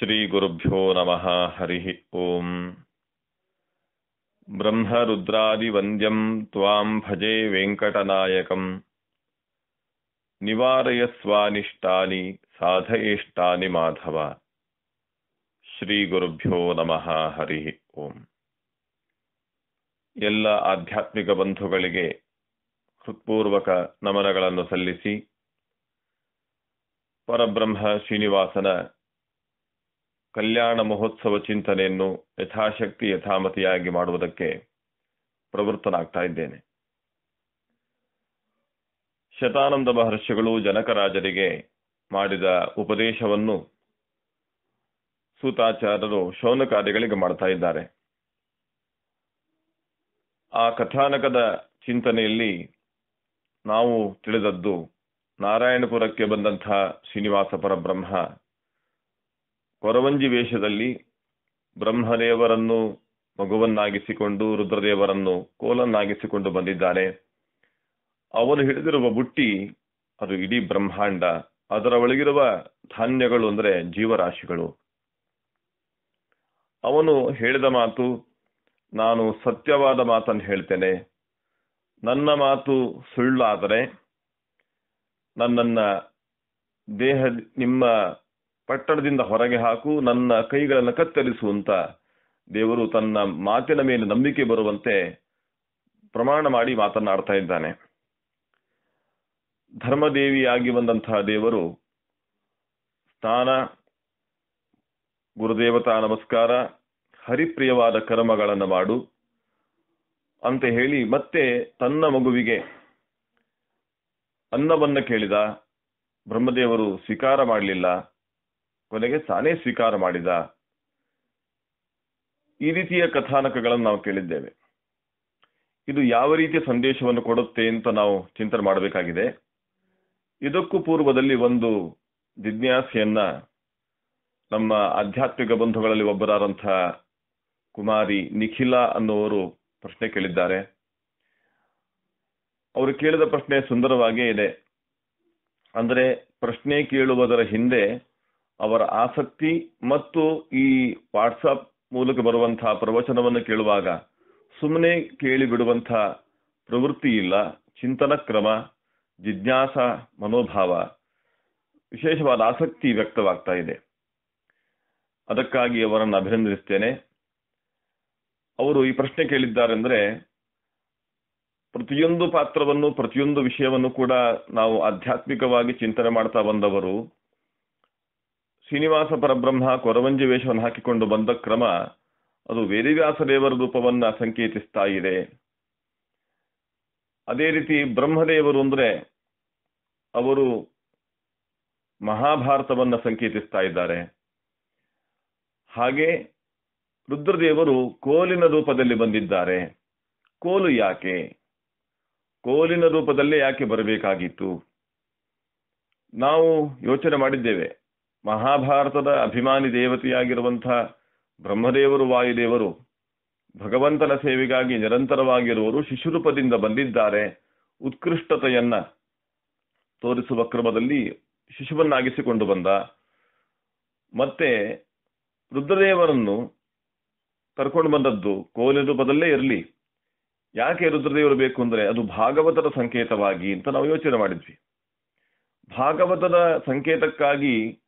ಶ್ರೀಗುರುಭ್ಯೋ ನಮಃ ಹರಿ ಓಂ ವಂದ್ಯಂ ತ್ವಾಂ ಭಜೆ ವೆಂಕಟನಾಯಕಂ ನಿವಾರಯಸ್ವಾನಿಷ್ಟಾನಿ ಸಾಧಯೇಷ್ಟಾನಿ ಮಾಧವ ಶ್ರೀಗುರುಭ್ಯೋ ನಮಃ ಹರಿ ಓಂ ಎಲ್ಲ ಆಧ್ಯಾತ್ಮಿಕ ಬಂಧುಗಳಿಗೆ ಹೃತ್ಪೂರ್ವಕ ನಮನಗಳನ್ನು ಸಲ್ಲಿಸಿ ಪರಬ್ರಹ್ಮ ಶ್ರೀನಿವಾಸನ ಕಲ್ಯಾಣ ಮಹೋತ್ಸವ ಚಿಂತನೆಯನ್ನು ಯಥಾಶಕ್ತಿ ಯಥಾಮತಿಯಾಗಿ ಮಾಡುವುದಕ್ಕೆ ಪ್ರವೃತ್ತನಾಗ್ತಾ ಇದ್ದೇನೆ. ಶತಾನಂದ ಮಹರ್ಷಿಗಳು ಜನಕರಾಜರಿಗೆ ಮಾಡಿದ ಉಪದೇಶವನ್ನು ಸೂತಾಚಾರ್ಯರು ಶೌನಕಾರ್ಯಗಳಿಗೆ ಮಾಡ್ತಾ ಇದ್ದಾರೆ. ಆ ಕಥಾನಕದ ಚಿಂತನೆಯಲ್ಲಿ ನಾವು ತಿಳಿದದ್ದು ನಾರಾಯಣಪುರಕ್ಕೆ ಬಂದಂತಹ ಶ್ರೀನಿವಾಸ ಪರಬ್ರಹ್ಮ ಕೊರವಂಜಿ ವೇಷದಲ್ಲಿ ಬ್ರಹ್ಮದೇವರನ್ನು ಮಗುವನ್ನಾಗಿಸಿಕೊಂಡು ರುದ್ರದೇವರನ್ನು ಕೋಲನ್ನಾಗಿಸಿಕೊಂಡು ಬಂದಿದ್ದಾನೆ. ಅವನು ಹಿಡಿದಿರುವ ಬುಟ್ಟಿ ಅದು ಇಡೀ ಬ್ರಹ್ಮಾಂಡ. ಅದರ ಒಳಗಿರುವ ಧಾನ್ಯಗಳು ಅಂದರೆ ಜೀವರಾಶಿಗಳು. ಅವನು ಹೇಳಿದ ಮಾತು, ನಾನು ಸತ್ಯವಾದ ಮಾತನ್ನು ಹೇಳ್ತೇನೆ. ನನ್ನ ಮಾತು ಸುಳ್ಳಾದರೆ ನನ್ನನ್ನ ದೇಹ ನಿಮ್ಮ ಪಟ್ಟಣದಿಂದ ಹೊರಗೆ ಹಾಕು, ನನ್ನ ಕೈಗಳನ್ನು ಕತ್ತರಿಸು ಅಂತ ದೇವರು ತನ್ನ ಮಾತಿನ ಮೇಲೆ ನಂಬಿಕೆ ಬರುವಂತೆ ಪ್ರಮಾಣ ಮಾಡಿ ಮಾತನಾಡ್ತಾ ಇದ್ದಾನೆ. ಧರ್ಮದೇವಿಯಾಗಿ ಬಂದಂತಹ ದೇವರು ಸ್ನಾನ ಗುರುದೇವತಾ ನಮಸ್ಕಾರ, ಹರಿಪ್ರಿಯವಾದ ಕರ್ಮಗಳನ್ನು ಮಾಡು ಅಂತ ಹೇಳಿ ಮತ್ತೆ ತನ್ನ ಮಗುವಿಗೆ ಅನ್ನವನ್ನ ಕೇಳಿದ. ಬ್ರಹ್ಮದೇವರು ಸ್ವೀಕಾರ ಮಾಡಲಿಲ್ಲ. ಕೊನೆಗೆ ತಾನೇ ಸ್ವೀಕಾರ ಮಾಡಿದ. ಈ ರೀತಿಯ ಕಥಾನಕಗಳನ್ನು ನಾವು ಕೇಳಿದ್ದೇವೆ. ಇದು ಯಾವ ರೀತಿಯ ಸಂದೇಶವನ್ನು ಕೊಡುತ್ತೆ ಅಂತ ನಾವು ಚಿಂತನೆ ಮಾಡಬೇಕಾಗಿದೆ. ಇದಕ್ಕೂ ಪೂರ್ವದಲ್ಲಿ ಒಂದು ಜಿಜ್ಞಾಸೆಯನ್ನ ನಮ್ಮ ಆಧ್ಯಾತ್ಮಿಕ ಬಂಧುಗಳಲ್ಲಿ ಒಬ್ಬರಾದಂತಹ ಕುಮಾರಿ ನಿಖಿಲ ಅನ್ನುವರು ಪ್ರಶ್ನೆ ಕೇಳಿದ್ದಾರೆ. ಅವರು ಕೇಳಿದ ಪ್ರಶ್ನೆ ಸುಂದರವಾಗೇ ಇದೆ. ಅಂದರೆ ಪ್ರಶ್ನೆ ಕೇಳುವುದರ ಹಿಂದೆ ಅವರ ಆಸಕ್ತಿ ಮತ್ತು ಈ ವಾಟ್ಸಪ್ ಮೂಲಕ ಬರುವಂತಹ ಪ್ರವಚನವನ್ನು ಕೇಳುವಾಗ ಸುಮ್ಮನೆ ಕೇಳಿ ಬಿಡುವಂತಹ ಪ್ರವೃತ್ತಿ ಇಲ್ಲ ಚಿಂತನ ಕ್ರಮ, ಜಿಜ್ಞಾಸ ಮನೋಭಾವ, ವಿಶೇಷವಾದ ಆಸಕ್ತಿ ವ್ಯಕ್ತವಾಗ್ತಾ ಇದೆ. ಅದಕ್ಕಾಗಿ ಅವರನ್ನು ಅಭಿನಂದಿಸ್ತೇನೆ ಅವರು ಈ ಪ್ರಶ್ನೆ ಕೇಳಿದ್ದಾರೆಂದ್ರೆ, ಪ್ರತಿಯೊಂದು ಪಾತ್ರವನ್ನು, ಪ್ರತಿಯೊಂದು ವಿಷಯವನ್ನು ಕೂಡ ನಾವು ಆಧ್ಯಾತ್ಮಿಕವಾಗಿ ಚಿಂತನೆ ಮಾಡ್ತಾ ಬಂದವರು ಶ್ರೀನಿವಾಸ ಪರಬ್ರಹ್ಮ ಕೊರವಂಜಿ ವೇಷವನ್ನು ಹಾಕಿಕೊಂಡು ಬಂದ ಕ್ರಮ ಅದು ವೇದಿವ್ಯಾಸ ದೇವರ ರೂಪವನ್ನ ಸಂಕೇತಿಸ್ತಾ ಇದೆ ಅದೇ ರೀತಿ ಬ್ರಹ್ಮದೇವರು ಅಂದ್ರೆ ಅವರು ಮಹಾಭಾರತವನ್ನ ಸಂಕೇತಿಸ್ತಾ ಇದ್ದಾರೆ ಹಾಗೆ ರುದ್ರದೇವರು ಕೋಲಿನ ರೂಪದಲ್ಲಿ ಬಂದಿದ್ದಾರೆ. ಕೋಲು ಯಾಕೆ? ಕೋಲಿನ ರೂಪದಲ್ಲೇ ಯಾಕೆ ಬರಬೇಕಾಗಿತ್ತು? ನಾವು ಯೋಚನೆ ಮಾಡಿದ್ದೇವೆ. ಮಹಾಭಾರತದ ಅಭಿಮಾನಿ ದೇವತೆಯಾಗಿರುವಂತಹ ಬ್ರಹ್ಮದೇವರು ವಾಯುದೇವರು ಭಗವಂತನ ಸೇವೆಗಾಗಿ ನಿರಂತರವಾಗಿರುವರು, ಶಿಶುರೂಪದಿಂದ ಬಂದಿದ್ದಾರೆ. ಉತ್ಕೃಷ್ಟತೆಯನ್ನ ತೋರಿಸುವ ಕ್ರಮದಲ್ಲಿ ಶಿಶುವನ್ನಾಗಿಸಿಕೊಂಡು ಬಂದ. ಮತ್ತೆ ರುದ್ರದೇವರನ್ನು ಕರ್ಕೊಂಡು ಬಂದದ್ದು ಕೋಲಿ ರೂಪದಲ್ಲೇ ಇರಲಿ. ಯಾಕೆ ರುದ್ರದೇವರು ಬೇಕು ಅಂದ್ರೆ ಅದು ಭಾಗವತದ ಸಂಕೇತವಾಗಿ ಅಂತ ನಾವು ಯೋಚನೆ ಮಾಡಿದ್ವಿ. ಭಾಗವತದ ಸಂಕೇತಕ್ಕಾಗಿ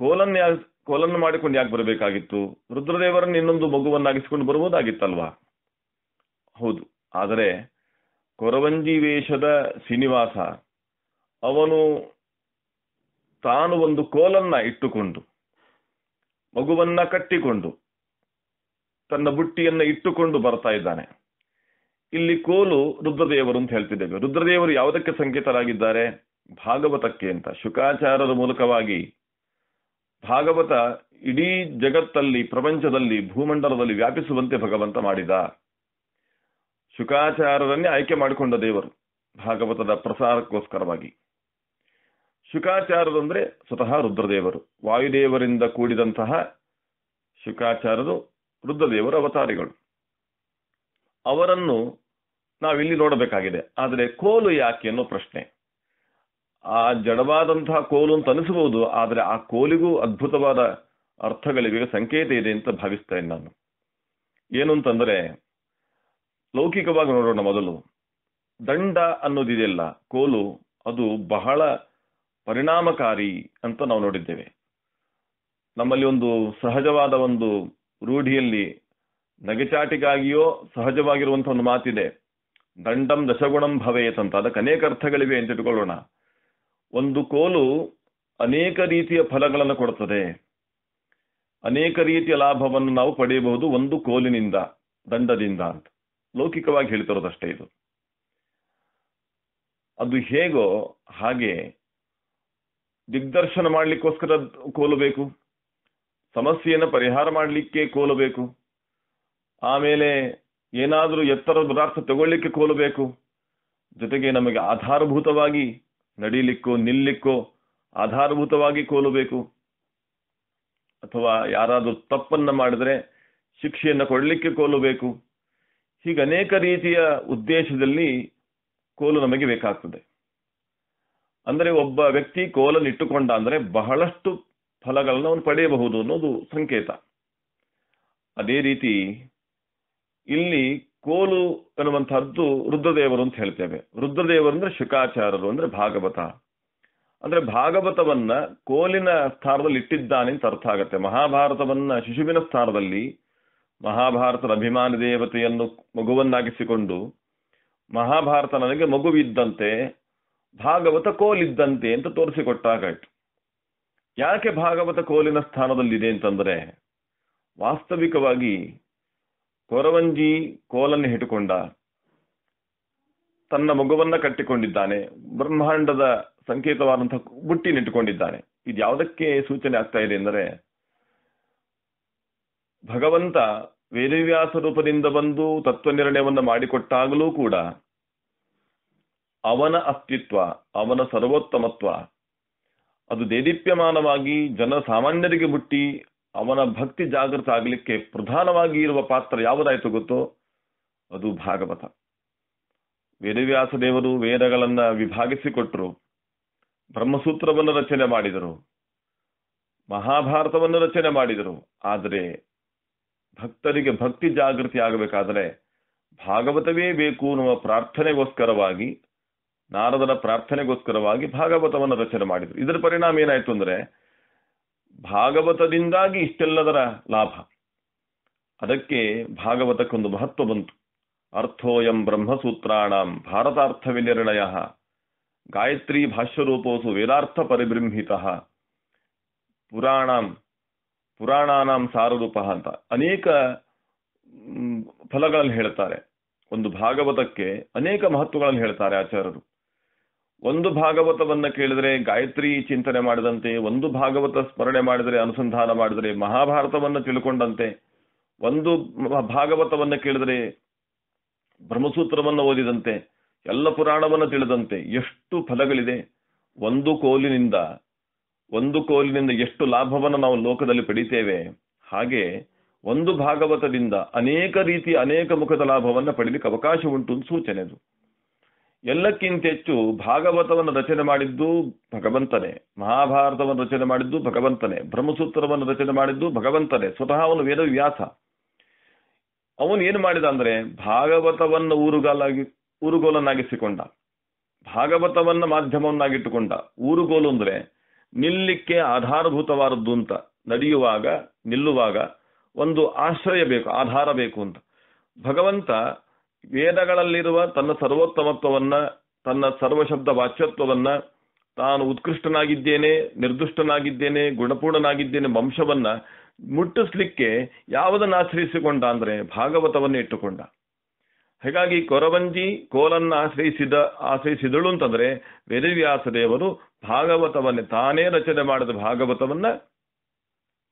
ಕೋಲನ್ನ ಕೋಲನ್ನು ಮಾಡಿಕೊಂಡು ಯಾಕೆ ಬರಬೇಕಾಗಿತ್ತು? ರುದ್ರದೇವರನ್ನು ಇನ್ನೊಂದು ಮಗುವನ್ನಾಗಿಸಿಕೊಂಡು ಬರುವುದಾಗಿತ್ತಲ್ವಾ? ಹೌದು. ಆದರೆ ಕೊರವಂಜಿ ವೇಷದ ಶ್ರೀನಿವಾಸ ಅವನು ತಾನು ಒಂದು ಕೋಲನ್ನ ಇಟ್ಟುಕೊಂಡು, ಮಗುವನ್ನ ಕಟ್ಟಿಕೊಂಡು, ತನ್ನ ಬುಟ್ಟಿಯನ್ನ ಇಟ್ಟುಕೊಂಡು ಬರ್ತಾ ಇದ್ದಾನೆ. ಇಲ್ಲಿ ಕೋಲು ರುದ್ರದೇವರು ಅಂತ ಹೇಳ್ತಿದ್ದೇವೆ. ರುದ್ರದೇವರು ಯಾವುದಕ್ಕೆ ಸಂಕೇತರಾಗಿದ್ದಾರೆ? ಭಾಗವತಕ್ಕೆ ಅಂತ. ಶುಕಾಚಾರದ ಮೂಲಕವಾಗಿ ಭಾಗವತ ಇಡೀ ಜಗತ್ತಲ್ಲಿ, ಪ್ರಪಂಚದಲ್ಲಿ, ಭೂಮಂಡಲದಲ್ಲಿ ವ್ಯಾಪಿಸುವಂತೆ ಭಗವಂತ ಮಾಡಿದ ಶುಕಾಚಾರರನ್ನೇ ಆಯ್ಕೆ ಮಾಡಿಕೊಂಡ ದೇವರು ಭಾಗವತದ ಪ್ರಸಾರಕ್ಕೋಸ್ಕರವಾಗಿ. ಶುಕಾಚಾರರು ಅಂದ್ರೆ ಸ್ವತಃ ರುದ್ರದೇವರು. ವಾಯುದೇವರಿಂದ ಕೂಡಿದಂತಹ ಶುಕಾಚಾರರು ರುದ್ರದೇವರ ಅವತಾರಿಗಳು. ಅವರನ್ನು ನಾವಿಲ್ಲಿ ನೋಡಬೇಕಾಗಿದೆ. ಆದರೆ ಕೋಲು ಯಾಕೆ ಅನ್ನೋ ಪ್ರಶ್ನೆ. ಆ ಜಡವಾದಂತಹ ಕೋಲು ಅಂತ ಅನಿಸಬಹುದು, ಆದರೆ ಆ ಕೋಲಿಗೂ ಅದ್ಭುತವಾದ ಅರ್ಥಗಳಿವೆ ಸಂಕೇತ ಇದೆ ಅಂತ ಭಾವಿಸ್ತೇನೆ ನಾನು. ಏನು ಅಂತಂದ್ರೆ, ಲೌಕಿಕವಾಗಿ ನೋಡೋಣ ಮೊದಲು. ದಂಡ ಅನ್ನೋದಿದೆಯಲ್ಲ, ಕೋಲು, ಅದು ಬಹಳ ಪರಿಣಾಮಕಾರಿ ಅಂತ ನಾವು ನೋಡಿದ್ದೇವೆ. ನಮ್ಮಲ್ಲಿ ಒಂದು ಸಹಜವಾದ ಒಂದು ರೂಢಿಯಲ್ಲಿ ನಗೆಚಾಟಿಗಾಗಿಯೋ ಸಹಜವಾಗಿರುವಂತಹ ಒಂದು ಮಾತಿದೆ, ದಂಡಂ ದಶಗುಣಂ ಭವೇತ್ ಅಂತ. ಅದಕ್ಕೆ ಅನೇಕ ಅರ್ಥಗಳಿವೆ ಅಂತ ಇಟ್ಕೊಳ್ಳೋಣ ಒಂದು ಕೋಲು ಅನೇಕ ರೀತಿಯ ಫಲಗಳನ್ನು ಕೊಡುತ್ತದೆ. ಅನೇಕ ರೀತಿಯ ಲಾಭವನ್ನು ನಾವು ಪಡೆಯಬಹುದು ಒಂದು ಕೋಲಿನಿಂದ, ದಂಡದಿಂದ ಅಂತ. ಲೌಕಿಕವಾಗಿ ಹೇಳ್ತಿರೋದಷ್ಟೇ ಇದು. ಅದು ಹೇಗೋ ಹಾಗೆ ದಿಗ್ದರ್ಶನ ಮಾಡಲಿಕ್ಕೋಸ್ಕರ ಕೋಲು ಬೇಕು. ಸಮಸ್ಯೆಯನ್ನು ಪರಿಹಾರ ಮಾಡಲಿಕ್ಕೆ ಕೋಲು ಬೇಕು. ಆಮೇಲೆ ಏನಾದರೂ ಎತ್ತರದ ಪದಾರ್ಥ ತಗೊಳ್ಳಿಕ್ಕೆ ಕೋಲು ಬೇಕು. ಜೊತೆಗೆ ನಮಗೆ ಆಧಾರಭೂತವಾಗಿ ನಡೀಲಿಕ್ಕೋ, ನಿಲ್ಲಿಕ್ಕೋ, ಆಧಾರಭೂತವಾಗಿ ಕೋಲಬೇಕು. ಅಥವಾ ಯಾರಾದರೂ ತಪ್ಪನ್ನ ಮಾಡಿದ್ರೆ ಶಿಕ್ಷೆಯನ್ನು ಕೊಡಲಿಕ್ಕೆ ಕೋಲಬೇಕು. ಹೀಗೆ ಅನೇಕ ರೀತಿಯ ಉದ್ದೇಶದಲ್ಲಿ ಕೋಲು ನಮಗೆ ಬೇಕಾಗ್ತದೆ. ಅಂದರೆ ಒಬ್ಬ ವ್ಯಕ್ತಿ ಕೋಲನ್ನು ಇಟ್ಟುಕೊಂಡ ಅಂದರೆ ಬಹಳಷ್ಟು ಫಲಗಳನ್ನು ಅವನು ಪಡೆಯಬಹುದು ಅನ್ನೋದು ಸಂಕೇತ. ಅದೇ ರೀತಿ ಇಲ್ಲಿ ಕೋಲು ಅನ್ನುವಂತಹದ್ದು ರುದ್ರದೇವರು ಅಂತ ಹೇಳ್ತೇವೆ. ರುದ್ರದೇವರು ಅಂದ್ರೆ ಶುಕಾಚಾರರು ಅಂದ್ರೆ ಭಾಗವತ. ಅಂದ್ರೆ ಭಾಗವತವನ್ನ ಕೋಲಿನ ಸ್ಥಾನದಲ್ಲಿ ಇಟ್ಟಿದ್ದಾನೆ ಅಂತ ಅರ್ಥ ಆಗತ್ತೆ. ಮಹಾಭಾರತವನ್ನ ಶಿಶುವಿನ ಸ್ಥಾನದಲ್ಲಿ ಮಹಾಭಾರತದ ಅಭಿಮಾನಿ ದೇವತೆಯನ್ನು ಮಗುವನ್ನಾಗಿಸಿಕೊಂಡು ಮಹಾಭಾರತ ನನಗೆ ಮಗುವಿದ್ದಂತೆ, ಭಾಗವತ ಕೋಲಿದ್ದಂತೆ ಅಂತ ತೋರಿಸಿಕೊಟ್ಟಾಗಾಯ್ತು. ಯಾಕೆ ಭಾಗವತ ಕೋಲಿನ ಸ್ಥಾನದಲ್ಲಿದೆ ಅಂತಂದ್ರೆ ವಾಸ್ತವಿಕವಾಗಿ ಕೊರವಂಜಿ ಕೋಲನ್ನು ಹಿಟ್ಟುಕೊಂಡ ತನ್ನ ಮಗುವನ್ನ ಕಟ್ಟಿಕೊಂಡಿದ್ದಾನೆ, ಬ್ರಹ್ಮಾಂಡದ ಸಂಕೇತವಾದಂತಹ ಬುಟ್ಟಿನಿಟ್ಟುಕೊಂಡಿದ್ದಾನೆ ಇದು ಯಾವುದಕ್ಕೆ ಸೂಚನೆ ಆಗ್ತಾ ಇದೆ ಎಂದರೆ, ಭಗವಂತ ವೇದವ್ಯಾಸ ರೂಪದಿಂದ ಬಂದು ತತ್ವ ನಿರ್ಣಯವನ್ನು ಮಾಡಿಕೊಟ್ಟಾಗಲೂ ಕೂಡ ಅವನ ಅಸ್ತಿತ್ವ, ಅವನ ಸರ್ವೋತ್ತಮತ್ವ, ಅದು ದೇದೀಪ್ಯಮಾನವಾಗಿ ಜನ ಸಾಮಾನ್ಯರಿಗೆ ಮುಟ್ಟಿ ಅವನ ಭಕ್ತಿ ಜಾಗೃತ ಆಗಲಿಕ್ಕೆ ಪ್ರಧಾನವಾಗಿ ಇರುವ ಪಾತ್ರ ಯಾವುದಾಯಿತು ಗೊತ್ತೋ? ಅದು ಭಾಗವತ. ವೇದವ್ಯಾಸ ದೇವರು ವೇದಗಳನ್ನ ವಿಭಾಗಿಸಿಕೊಟ್ರು. ಬ್ರಹ್ಮಸೂತ್ರವನ್ನು ರಚನೆ ಮಾಡಿದರು. ಮಹಾಭಾರತವನ್ನು ರಚನೆ ಮಾಡಿದರು. ಆದರೆ ಭಕ್ತರಿಗೆ ಭಕ್ತಿ ಜಾಗೃತಿ ಆಗಬೇಕಾದರೆ ಭಾಗವತವೇ ಬೇಕು ಅನ್ನುವ ಪ್ರಾರ್ಥನೆಗೋಸ್ಕರವಾಗಿ ನಾರದರ ಪ್ರಾರ್ಥನೆಗೋಸ್ಕರವಾಗಿ ಭಾಗವತವನ್ನು ರಚನೆ ಮಾಡಿದರು. ಇದರ ಪರಿಣಾಮ ಏನಾಯ್ತು ಅಂದ್ರೆ ಭಾಗವತದಿಂದಾಗಿ ಇಷ್ಟೆಲ್ಲದರ ಲಾಭ. ಅದಕ್ಕೆ ಭಾಗವತಕ್ಕೊಂದು ಮಹತ್ವ ಬಂತು. ಅರ್ಥೋಯಂ ಬ್ರಹ್ಮಸೂತ್ರಾಣಾಂ ಭಾರತಾರ್ಥ ವಿನಿರ್ಣಯ ಗಾಯತ್ರಿ ಭಾಷ್ಯರೂಪೋಸು ವೇದಾರ್ಥ ಪರಿಬೃಂಹಿತ ಪುರಾಣಂ, ಪುರಾಣಾನಾಂ ಸಾರರೂಪ ಅಂತ ಅನೇಕ ಫಲಗಳನ್ನು ಹೇಳ್ತಾರೆ. ಒಂದು ಭಾಗವತಕ್ಕೆ ಅನೇಕ ಮಹತ್ವಗಳನ್ನು ಹೇಳ್ತಾರೆ ಆಚಾರ್ಯರು. ಒಂದು ಭಾಗವತವನ್ನ ಕೇಳಿದ್ರೆ ಗಾಯತ್ರಿ ಚಿಂತನೆ ಮಾಡಿದಂತೆ, ಒಂದು ಭಾಗವತ ಸ್ಮರಣೆ ಮಾಡಿದರೆ ಅನುಸಂಧಾನ ಮಾಡಿದರೆ, ಮಹಾಭಾರತವನ್ನ ತಿಳ್ಕೊಂಡಂತೆ, ಒಂದು ಭಾಗವತವನ್ನ ಕೇಳಿದರೆ ಬ್ರಹ್ಮಸೂತ್ರವನ್ನು ಓದಿದಂತೆ, ಎಲ್ಲ ಪುರಾಣವನ್ನು ತಿಳಿದಂತೆ ಎಷ್ಟು ಫಲಗಳಿದೆ. ಒಂದು ಕೋಲಿನಿಂದ ಒಂದು ಕೋಲಿನಿಂದ ಎಷ್ಟು ಲಾಭವನ್ನು ನಾವು ಲೋಕದಲ್ಲಿ ಪಡಿತೇವೆ. ಹಾಗೆ ಒಂದು ಭಾಗವತದಿಂದ ಅನೇಕ ರೀತಿಯ ಅನೇಕ ಮುಖದ ಲಾಭವನ್ನು ಪಡೀಲಿಕ್ಕೆ ಅವಕಾಶ ಉಂಟು ಸೂಚನೆ ಅದು. ಎಲ್ಲಕ್ಕಿಂತ ಹೆಚ್ಚು ಭಾಗವತವನ್ನು ರಚನೆ ಮಾಡಿದ್ದು ಭಗವಂತನೇ. ಮಹಾಭಾರತವನ್ನು ರಚನೆ ಮಾಡಿದ್ದು ಭಗವಂತನೇ. ಬ್ರಹ್ಮಸೂತ್ರವನ್ನು ರಚನೆ ಮಾಡಿದ್ದು ಭಗವಂತನೇ. ಸ್ವತಃ ಅವನು ವೇದವ್ಯಾಸ. ಅವನು ಏನು ಮಾಡಿದ ಅಂದ್ರೆ ಭಾಗವತವನ್ನು ಊರುಗಾಲಾಗಿ, ಊರುಗೋಲನ್ನಾಗಿಸಿಕೊಂಡ. ಭಾಗವತವನ್ನ ಮಾಧ್ಯಮವನ್ನಾಗಿಟ್ಟುಕೊಂಡ. ಊರುಗೋಲು ಅಂದ್ರೆ ನಿಲ್ಲಿಕ್ಕೆ ಆಧಾರಭೂತವಾದದ್ದು ಅಂತ. ನಡೆಯುವಾಗ, ನಿಲ್ಲುವಾಗ ಒಂದು ಆಶ್ರಯ ಬೇಕು, ಆಧಾರ ಬೇಕು ಅಂತ. ಭಗವಂತ ವೇದಗಳಲ್ಲಿರುವ ತನ್ನ ಸರ್ವೋತ್ತಮತ್ವವನ್ನ, ತನ್ನ ಸರ್ವಶಬ್ದ ವಾಚ್ಯತ್ವವನ್ನ ತಾನು ಉತ್ಕೃಷ್ಟನಾಗಿದ್ದೇನೆ, ನಿರ್ದುಷ್ಟನಾಗಿದ್ದೇನೆ, ಗುಣಪೂರ್ಣನಾಗಿದ್ದೇನೆ ವಂಶವನ್ನ ಮುಟ್ಟಿಸ್ಲಿಕ್ಕೆ ಯಾವುದನ್ನು ಆಶ್ರಯಿಸಿಕೊಂಡ ಅಂದ್ರೆ ಭಾಗವತವನ್ನು ಇಟ್ಟುಕೊಂಡ. ಹೀಗಾಗಿ ಕೊರವಂಜಿ ಕೋಲನ್ನ ಆಶ್ರಯಿಸಿದ, ಆಶ್ರಯಿಸಿದಳು ಅಂತಂದ್ರೆ ವೇದವ್ಯಾಸ ದೇವರು ಭಾಗವತವನ್ನೇ ತಾನೇ ರಚನೆ ಮಾಡಿದ ಭಾಗವತವನ್ನ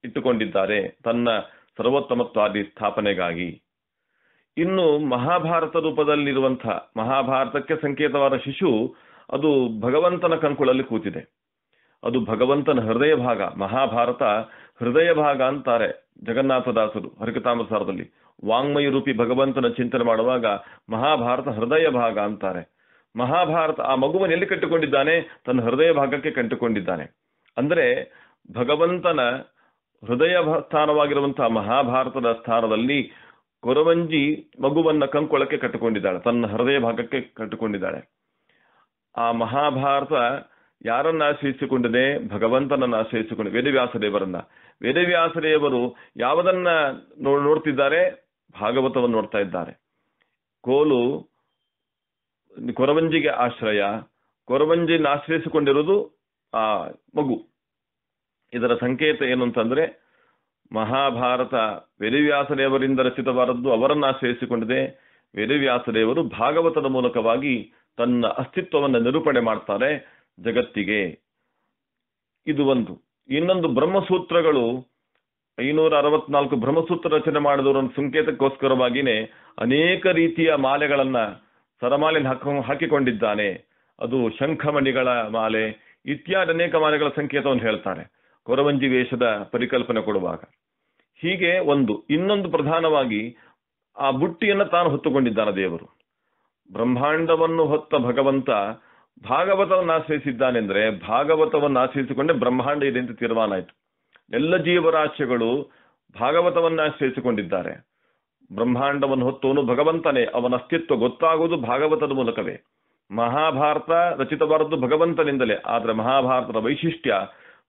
ಇಟ್ಟುಕೊಂಡಿದ್ದಾರೆ ತನ್ನ ಸರ್ವೋತ್ತಮತ್ವಾದಿ ಸ್ಥಾಪನೆಗಾಗಿ. ಇನ್ನು ಮಹಾಭಾರತ ರೂಪದಲ್ಲಿರುವಂತಹ ಮಹಾಭಾರತಕ್ಕೆ ಸಂಕೇತವಾದ ಶಿಶು ಅದು ಭಗವಂತನ ಕಂಕುಳಲ್ಲಿ ಕೂತಿದೆ. ಅದು ಭಗವಂತನ ಹೃದಯ ಭಾಗ, ಮಹಾಭಾರತ ಹೃದಯ ಭಾಗ ಅಂತಾರೆ ಜಗನ್ನಾಥದಾಸರು ಹರಿಕತಾಮಸಾರದಲ್ಲಿ ವಾಂಗ್ಮಯ ರೂಪಿ ಭಗವಂತನ ಚಿಂತನೆ ಮಾಡುವಾಗ ಮಹಾಭಾರತ ಹೃದಯ ಭಾಗ ಅಂತಾರೆ. ಮಹಾಭಾರತ ಆ ಮಗುವನ್ನು ಎಲ್ಲಿ ಕಟ್ಟಿಕೊಂಡಿದ್ದಾನೆ ತನ್ನ ಹೃದಯ ಭಾಗಕ್ಕೆ ಕಟ್ಟಿಕೊಂಡಿದ್ದಾನೆ ಅಂದ್ರೆ ಭಗವಂತನ ಹೃದಯ ಸ್ಥಾನವಾಗಿರುವಂತಹ ಮಹಾಭಾರತದ ಸ್ಥಾನದಲ್ಲಿ ಕೊರವಂಜಿ ಮಗುವನ್ನ ಕಂಕೊಳಕ್ಕೆ ಕಟ್ಟಿಕೊಂಡಿದ್ದಾಳೆ. ತನ್ನ ಹೃದಯ ಭಾಗಕ್ಕೆ ಕಟ್ಟಿಕೊಂಡಿದ್ದಾಳೆ. ಆ ಮಹಾಭಾರತ ಯಾರನ್ನ ಆಶ್ರಯಿಸಿಕೊಂಡಿದೆ ಭಗವಂತನನ್ನ ಆಶ್ರಯಿಸಿಕೊಂಡು ವೇದವ್ಯಾಸ ದೇವರನ್ನ ವೇದವ್ಯಾಸ ದೇವರು ಯಾವುದನ್ನ ನೋಡ್ತಿದ್ದಾರೆ? ಭಾಗವತವನ್ನು ನೋಡ್ತಾ ಇದ್ದಾರೆ. ಕೋಲು ಕೊರವಂಜಿಗೆ ಆಶ್ರಯ. ಕೊರವಂಜಿನ ಆಶ್ರಯಿಸಿಕೊಂಡಿರುವುದು ಆ ಮಗು. ಇದರ ಸಂಕೇತ ಏನು ಅಂತಂದ್ರೆ ಮಹಾಭಾರತ ವೇದವ್ಯಾಸ ದೇವರಿಂದ ರಚಿತವಾದದ್ದು ಅವರನ್ನು ಆಶ್ರಯಿಸಿಕೊಂಡಿದೆ. ದೇವರು ಭಾಗವತದ ಮೂಲಕವಾಗಿ ತನ್ನ ಅಸ್ತಿತ್ವವನ್ನು ನಿರೂಪಣೆ ಮಾಡ್ತಾರೆ ಜಗತ್ತಿಗೆ. ಇದು ಒಂದು. ಇನ್ನೊಂದು ಬ್ರಹ್ಮಸೂತ್ರಗಳು. ಐನೂರ ಅರವತ್ನಾಲ್ಕು ಬ್ರಹ್ಮಸೂತ್ರ ರಚನೆ ಮಾಡಿದವರ ಸಂಕೇತಕ್ಕೋಸ್ಕರವಾಗಿನೇ ಅನೇಕ ರೀತಿಯ ಮಾಲೆಗಳನ್ನ ಸರಮಾಲೆ ಹಾಕ ಹಾಕಿಕೊಂಡಿದ್ದಾನೆ. ಅದು ಶಂಖಮಣಿಗಳ ಮಾಲೆ, ಇತ್ಯಾದಿ ಅನೇಕ ಮಾಲೆಗಳ ಸಂಕೇತವನ್ನು ಹೇಳ್ತಾರೆ. ಕೊರವಂಜಿ ವೇಷದ ಪರಿಕಲ್ಪನೆ ಕೊಡುವಾಗ. ಹೀಗೆ ಒಂದು, ಇನ್ನೊಂದು ಪ್ರಧಾನವಾಗಿ ಆ ಬುಟ್ಟಿಯನ್ನು ತಾನು ಹೊತ್ತುಕೊಂಡಿದ್ದಾನೆ ದೇವರು. ಬ್ರಹ್ಮಾಂಡವನ್ನು ಹೊತ್ತ ಭಗವಂತ ಭಾಗವತವನ್ನು ಆಶ್ರಯಿಸಿದ್ದಾನೆಂದ್ರೆ ಭಾಗವತವನ್ನು ಆಶ್ರಯಿಸಿಕೊಂಡೇ ಬ್ರಹ್ಮಾಂಡ ಇದೆ ಅಂತ ತೀರ್ಮಾನ ಆಯಿತು. ಎಲ್ಲ ಜೀವರಾಶಿಗಳು ಭಾಗವತವನ್ನು ಆಶ್ರಯಿಸಿಕೊಂಡಿದ್ದಾರೆ. ಬ್ರಹ್ಮಾಂಡವನ್ನು ಹೊತ್ತವನು ಭಗವಂತನೇ, ಅವನ ಅಸ್ತಿತ್ವ ಗೊತ್ತಾಗುವುದು ಭಾಗವತದ ಮೂಲಕವೇ. ಮಹಾಭಾರತ ರಚಿತವಾದದ್ದು ಭಗವಂತನಿಂದಲೇ, ಆದರೆ ಮಹಾಭಾರತದ ವೈಶಿಷ್ಟ್ಯ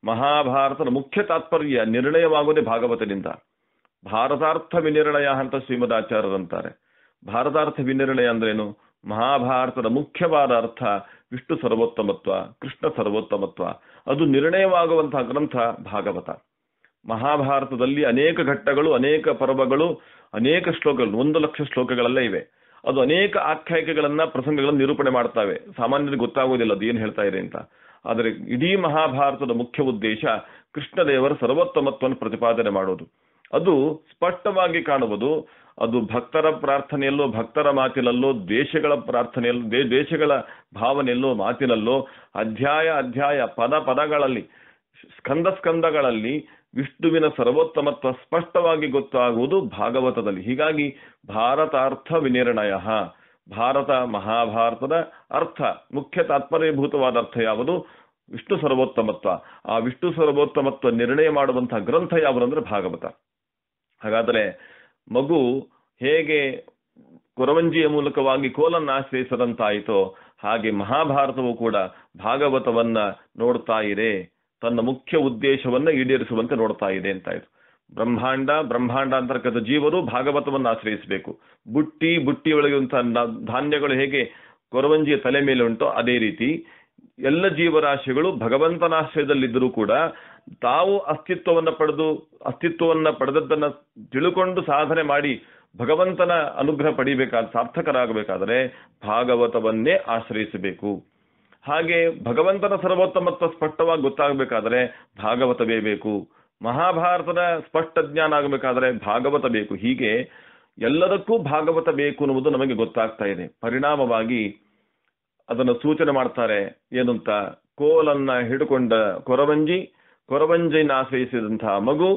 ಮಹಾಭಾರತದ ಮುಖ್ಯ ತಾತ್ಪರ್ಯ ನಿರ್ಣಯವಾಗುವುದೇ ಭಾಗವತನಿಂದ ಭಾರತಾರ್ಥ ವಿನಿರ್ಣಯ ಅಂತ ಶ್ರೀಮದಾಚಾರ್ಯರಂತಾರೆ. ಭಾರತಾರ್ಥ ವಿನಿರ್ಣಯ ಅಂದ್ರೇನು? ಮಹಾಭಾರತದ ಮುಖ್ಯವಾದ ಅರ್ಥ ವಿಷ್ಣು ಸರ್ವೋತ್ತಮತ್ವ, ಕೃಷ್ಣ ಸರ್ವೋತ್ತಮತ್ವ. ಅದು ನಿರ್ಣಯವಾಗುವಂತಹ ಗ್ರಂಥ ಭಾಗವತ. ಮಹಾಭಾರತದಲ್ಲಿ ಅನೇಕ ಘಟ್ಟಗಳು, ಅನೇಕ ಪರ್ವಗಳು, ಅನೇಕ ಶ್ಲೋಕಗಳು, ಒಂದು ಲಕ್ಷ ಶ್ಲೋಕಗಳೆಲ್ಲ ಇವೆ. ಅದು ಅನೇಕ ಆಖ್ಯಾಯಿಕೆಗಳನ್ನ ಪ್ರಸಂಗಗಳನ್ನು ನಿರೂಪಣೆ ಮಾಡ್ತಾವೆ. ಸಾಮಾನ್ಯರಿಗೆ ಗೊತ್ತಾಗುವುದಿಲ್ಲ ಅದು ಏನು ಹೇಳ್ತಾ ಇದೆ ಅಂತ. ಆದರೆ ಇಡೀ ಮಹಾಭಾರತದ ಮುಖ್ಯ ಉದ್ದೇಶ ಕೃಷ್ಣದೇವರ ಸರ್ವೋತ್ತಮತ್ವವನ್ನು ಪ್ರತಿಪಾದನೆ ಮಾಡೋದು. ಅದು ಸ್ಪಷ್ಟವಾಗಿ ಕಾಣುವುದು, ಅದು ಭಕ್ತರ ಪ್ರಾರ್ಥನೆಯಲ್ಲೋ, ಭಕ್ತರ ಮಾತಿನಲ್ಲೋ ದೇಶಗಳ ಪ್ರಾರ್ಥನೆಯಲ್ಲೋ ದೇಶಗಳ ಭಾವನೆಯಲ್ಲೋ, ಮಾತಿನಲ್ಲೋ, ಅಧ್ಯಾಯ ಅಧ್ಯಾಯ, ಪದ, ಪದಗಳಲ್ಲಿ, ಸ್ಕಂದ ಸ್ಕಂದಗಳಲ್ಲಿ ವಿಷ್ಣುವಿನ ಸರ್ವೋತ್ತಮತ್ವ ಸ್ಪಷ್ಟವಾಗಿ ಗೊತ್ತಾಗುವುದು ಭಾಗವತದಲ್ಲಿ. ಹೀಗಾಗಿ ಭಾರತಾರ್ಥ ವಿನಿರ್ಣಯ. ಭಾರತ ಮಹಾಭಾರತದ ಅರ್ಥ, ಮುಖ್ಯ ತಾತ್ಪರ್ಯಭೂತವಾದ ಅರ್ಥ ಯಾವುದು? ವಿಷ್ಣು ಸರ್ವೋತ್ತಮತ್ವ. ಆ ವಿಷ್ಣು ಸರ್ವೋತ್ತಮತ್ವ ನಿರ್ಣಯ ಮಾಡುವಂತಹ ಗ್ರಂಥ ಯಾವುದು ಅಂದ್ರೆ ಭಾಗವತ. ಹಾಗಾದರೆ ಮಗು ಹೇಗೆ ಕೊರವಂಜಿಯ ಮೂಲಕವಾಗಿ ಕೋಲನ್ನು ಆಶ್ರಯಿಸದಂತಾಯಿತೋ, ಹಾಗೆ ಮಹಾಭಾರತವು ಕೂಡ ಭಾಗವತವನ್ನ ನೋಡ್ತಾ ಇದೆ, ತನ್ನ ಮುಖ್ಯ ಉದ್ದೇಶವನ್ನ ಈಡೇರಿಸುವಂತೆ ನೋಡ್ತಾ ಇದೆ ಅಂತಾಯ್ತು. ಬ್ರಹ್ಮಾಂಡ ಬ್ರಹ್ಮಾಂಡ ಅಂತರ್ಗತ ಜೀವರು ಭಾಗವತವನ್ನು ಆಶ್ರಯಿಸಬೇಕು. ಬುಟ್ಟಿ ಬುಟ್ಟಿ ಒಳಗಿರುವಂತಹ ನ- ಧಾನ್ಯಗಳು ಹೇಗೆ ಕೊರವಂಜಿಯ ತಲೆ ಮೇಲೆ ಉಂಟೋ ಅದೇ ರೀತಿ ಎಲ್ಲ ಜೀವರಾಶಿಗಳು ಭಗವಂತನ ಆಶ್ರಯದಲ್ಲಿದ್ದರೂ ಕೂಡ ತಾವು ಅಸ್ತಿತ್ವವನ್ನು ಪಡೆದು, ಅಸ್ತಿತ್ವವನ್ನ ಪಡೆದದ್ದನ್ನ ತಿಳುಕೊಂಡು ಸಾಧನೆ ಮಾಡಿ ಭಗವಂತನ ಅನುಗ್ರಹ ಪಡಿಬೇಕಾದ, ಸಾರ್ಥಕರಾಗಬೇಕಾದರೆ ಭಾಗವತವನ್ನೇ ಆಶ್ರಯಿಸಬೇಕು. ಹಾಗೆ ಭಗವಂತನ ಸರ್ವೋತ್ತಮತ್ವ ಸ್ಪಷ್ಟವಾಗಿ ಗೊತ್ತಾಗಬೇಕಾದರೆ ಭಾಗವತವೇ ಬೇಕು. ಮಹಾಭಾರತದ ಸ್ಪಷ್ಟ ಜ್ಞಾನ ಆಗಬೇಕಾದ್ರೆ ಭಾಗವತ ಬೇಕು. ಹೀಗೆ ಎಲ್ಲದಕ್ಕೂ ಭಾಗವತ ಬೇಕು ಅನ್ನುವುದು ನಮಗೆ ಗೊತ್ತಾಗ್ತಾ ಇದೆ. ಪರಿಣಾಮವಾಗಿ ಅದನ್ನು ಸೂಚನೆ ಮಾಡ್ತಾರೆ ಏನಂತ, ಕೋಲನ್ನ ಹಿಡ್ಕೊಂಡ ಕೊರವಂಜಿ, ಕೊರವಂಜಿನ ಆಶ್ರಯಿಸಿದಂತಹ ಮಗು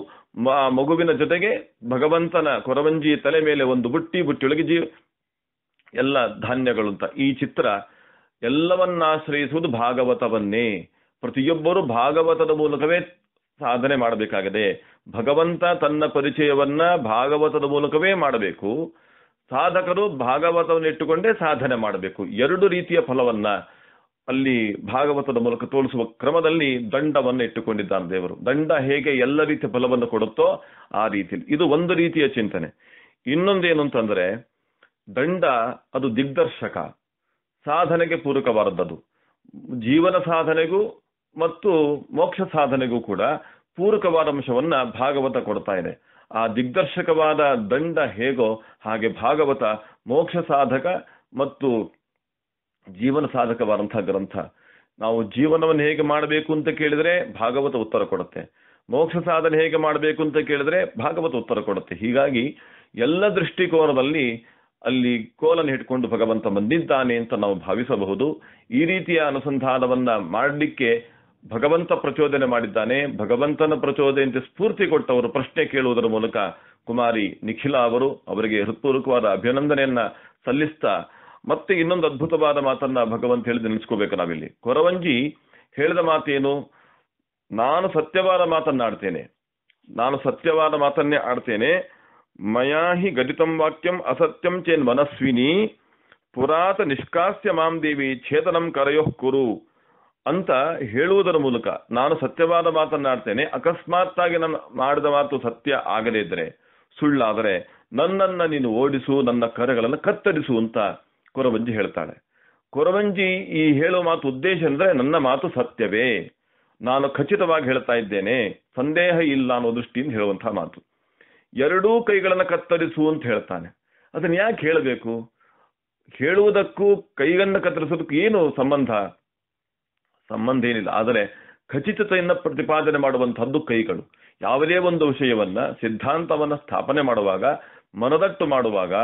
ಮಗುವಿನ ಜೊತೆಗೆ ಭಗವಂತನ ಕೊರವಂಜಿ ತಲೆ ಮೇಲೆ ಒಂದು ಬುಟ್ಟಿ ಬುಟ್ಟಿಯೊಳಗೆ ಜೀವ ಎಲ್ಲ ಧಾನ್ಯಗಳು ಅಂತ. ಈ ಚಿತ್ರ ಎಲ್ಲವನ್ನ ಆಶ್ರಯಿಸುವುದು ಭಾಗವತವನ್ನೇ. ಪ್ರತಿಯೊಬ್ಬರು ಭಾಗವತದ ಮೂಲಕವೇ ಸಾಧನೆ ಮಾಡಬೇಕಾಗಿದೆ ಭಗವಂತ ತನ್ನ ಪರಿಚಯವನ್ನ ಭಾಗವತದ ಮೂಲಕವೇ ಮಾಡಬೇಕು. ಸಾಧಕರು ಭಾಗವತವನ್ನು ಇಟ್ಟುಕೊಂಡೇ ಸಾಧನೆ ಮಾಡಬೇಕು. ಎರಡು ರೀತಿಯ ಫಲವನ್ನ ಅಲ್ಲಿ ಭಾಗವತದ ಮೂಲಕ ತೋರಿಸುವ ಕ್ರಮದಲ್ಲಿ ದಂಡವನ್ನು ಇಟ್ಟುಕೊಂಡಿದ್ದಾನೆ ದೇವರು. ದಂಡ ಹೇಗೆ ಎಲ್ಲ ರೀತಿಯ ಫಲವನ್ನು ಕೊಡುತ್ತೋ ಆ ರೀತಿಯಲ್ಲಿ. ಇದು ಒಂದು ರೀತಿಯ ಚಿಂತನೆ. ಇನ್ನೊಂದೇನು ಅಂತಂದ್ರೆ, ದಂಡ ಅದು ದಿಗ್ದರ್ಶಕ. ಸಾಧನೆಗೆ ಪೂರಕವಾದದ್ದು ಜೀವನ ಸಾಧನೆಗೂ ಮತ್ತು ಮೋಕ್ಷ ಸಾಧನೆಗೂ ಕೂಡ ಪೂರಕವಾದ ಅಂಶವನ್ನ ಭಾಗವತ ಕೊಡ್ತಾ ಇದೆ. ಆ ದಿಗ್ದರ್ಶಕವಾದ ದಂಡ ಹೇಗೋ ಹಾಗೆ ಭಾಗವತ ಮೋಕ್ಷ ಸಾಧಕ ಮತ್ತು ಜೀವನ ಸಾಧಕವಾದಂತಹ ಗ್ರಂಥ. ನಾವು ಜೀವನವನ್ನು ಹೇಗೆ ಮಾಡಬೇಕು ಅಂತ ಕೇಳಿದ್ರೆ ಭಾಗವತ ಉತ್ತರ ಕೊಡುತ್ತೆ. ಮೋಕ್ಷ ಸಾಧನೆ ಹೇಗೆ ಮಾಡಬೇಕು ಅಂತ ಕೇಳಿದ್ರೆ ಭಾಗವತ ಉತ್ತರ ಕೊಡುತ್ತೆ. ಹೀಗಾಗಿ ಎಲ್ಲ ದೃಷ್ಟಿಕೋನದಲ್ಲಿ ಅಲ್ಲಿ ಕೋಲನ್ನು ಹಿಡ್ಕೊಂಡು ಭಗವಂತ ಬಂದಿದ್ದಾನೆ ಅಂತ ನಾವು ಭಾವಿಸಬಹುದು. ಈ ರೀತಿಯ ಅನುಸಂಧಾನವನ್ನ ಮಾಡಲಿಕ್ಕೆ ಭಗವಂತ ಪ್ರಚೋದನೆ ಮಾಡಿದ್ದಾನೆ. ಭಗವಂತನ ಪ್ರಚೋದನೆಯಂತೆ ಸ್ಫೂರ್ತಿ ಕೊಟ್ಟವರು ಪ್ರಶ್ನೆ ಕೇಳುವುದರ ಮೂಲಕ ಕುಮಾರಿ ನಿಖಿಲ ಅವರು ಅವರಿಗೆ ಹೃತ್ಪೂರ್ವಕವಾದ ಅಭಿನಂದನೆಯನ್ನ ಸಲ್ಲಿಸ್ತಾ, ಮತ್ತೆ ಇನ್ನೊಂದು ಅದ್ಭುತವಾದ ಮಾತನ್ನ ಭಗವಂತ ಹೇಳಿದ ನೆನೆಸ್ಕೋಬೇಕು ನಾವಿಲ್ಲಿ. ಕೊರವಂಜಿ ಹೇಳಿದ ಮಾತೇನು? ನಾನು ಸತ್ಯವಾದ ಮಾತನ್ನಾಡ್ತೇನೆ. ನಾನು ಸತ್ಯವಾದ ಮಾತನ್ನೇ ಆಡ್ತೇನೆ. ಮಯಾ ಹಿ ಗದಿತಂ ವಾಕ್ಯಂ ಅಸತ್ಯಂ ಚೇನ್ ಮನಸ್ವಿನಿ. ಪುರಾತ ನಿಷ್ಕಾಸ್ಯ ಮಾಂ ದೇವಿ ಛೇದನಂ ಕರೆಯೋ ಕುರು. ಅಂತ ಹೇಳುವುದರ ಮೂಲಕ ನಾನು ಸತ್ಯವಾದ ಮಾತನ್ನಾಡ್ತೇನೆ ಅಕಸ್ಮಾತ್ತಾಗಿ ನಾನು ಮಾಡಿದ ಮಾತು ಸತ್ಯ ಆಗದೇ ಇದ್ರೆ ಸುಳ್ಳಾದರೆ ನನ್ನನ್ನ ನೀನು ಓಡಿಸು, ನನ್ನ ಕರೆಗಳನ್ನು ಕತ್ತರಿಸು ಅಂತ ಕೊರವಂಜಿ ಹೇಳ್ತಾಳೆ. ಕೊರವಂಜಿ ಈ ಹೇಳೋ ಮಾತು ಉದ್ದೇಶ ಅಂದ್ರೆ ನನ್ನ ಮಾತು ಸತ್ಯವೇ. ನಾನು ಖಚಿತವಾಗಿ ಹೇಳ್ತಾ ಇದ್ದೇನೆ, ಸಂದೇಹ ಇಲ್ಲ ಅನ್ನೋ ದೃಷ್ಟಿಯಿಂದ ಹೇಳುವಂತಹ ಮಾತು. ಎರಡೂ ಕೈಗಳನ್ನು ಕತ್ತರಿಸು ಅಂತ ಹೇಳ್ತಾನೆ. ಅದನ್ನ ಯಾಕೆ ಹೇಳಬೇಕು? ಹೇಳುವುದಕ್ಕೂ ಕೈಗನ್ನು ಕತ್ತರಿಸೋದಕ್ಕೂ ಏನು ಸಂಬಂಧ? ಸಂಬಂಧ ಏನಿಲ್ಲ. ಆದರೆ ಖಚಿತತೆಯನ್ನು ಪ್ರತಿಪಾದನೆ ಮಾಡುವಂಥದ್ದು ಕೈಗಳು. ಯಾವುದೇ ಒಂದು ವಿಷಯವನ್ನ, ಸಿದ್ಧಾಂತವನ್ನ ಸ್ಥಾಪನೆ ಮಾಡುವಾಗ, ಮನದಟ್ಟು ಮಾಡುವಾಗ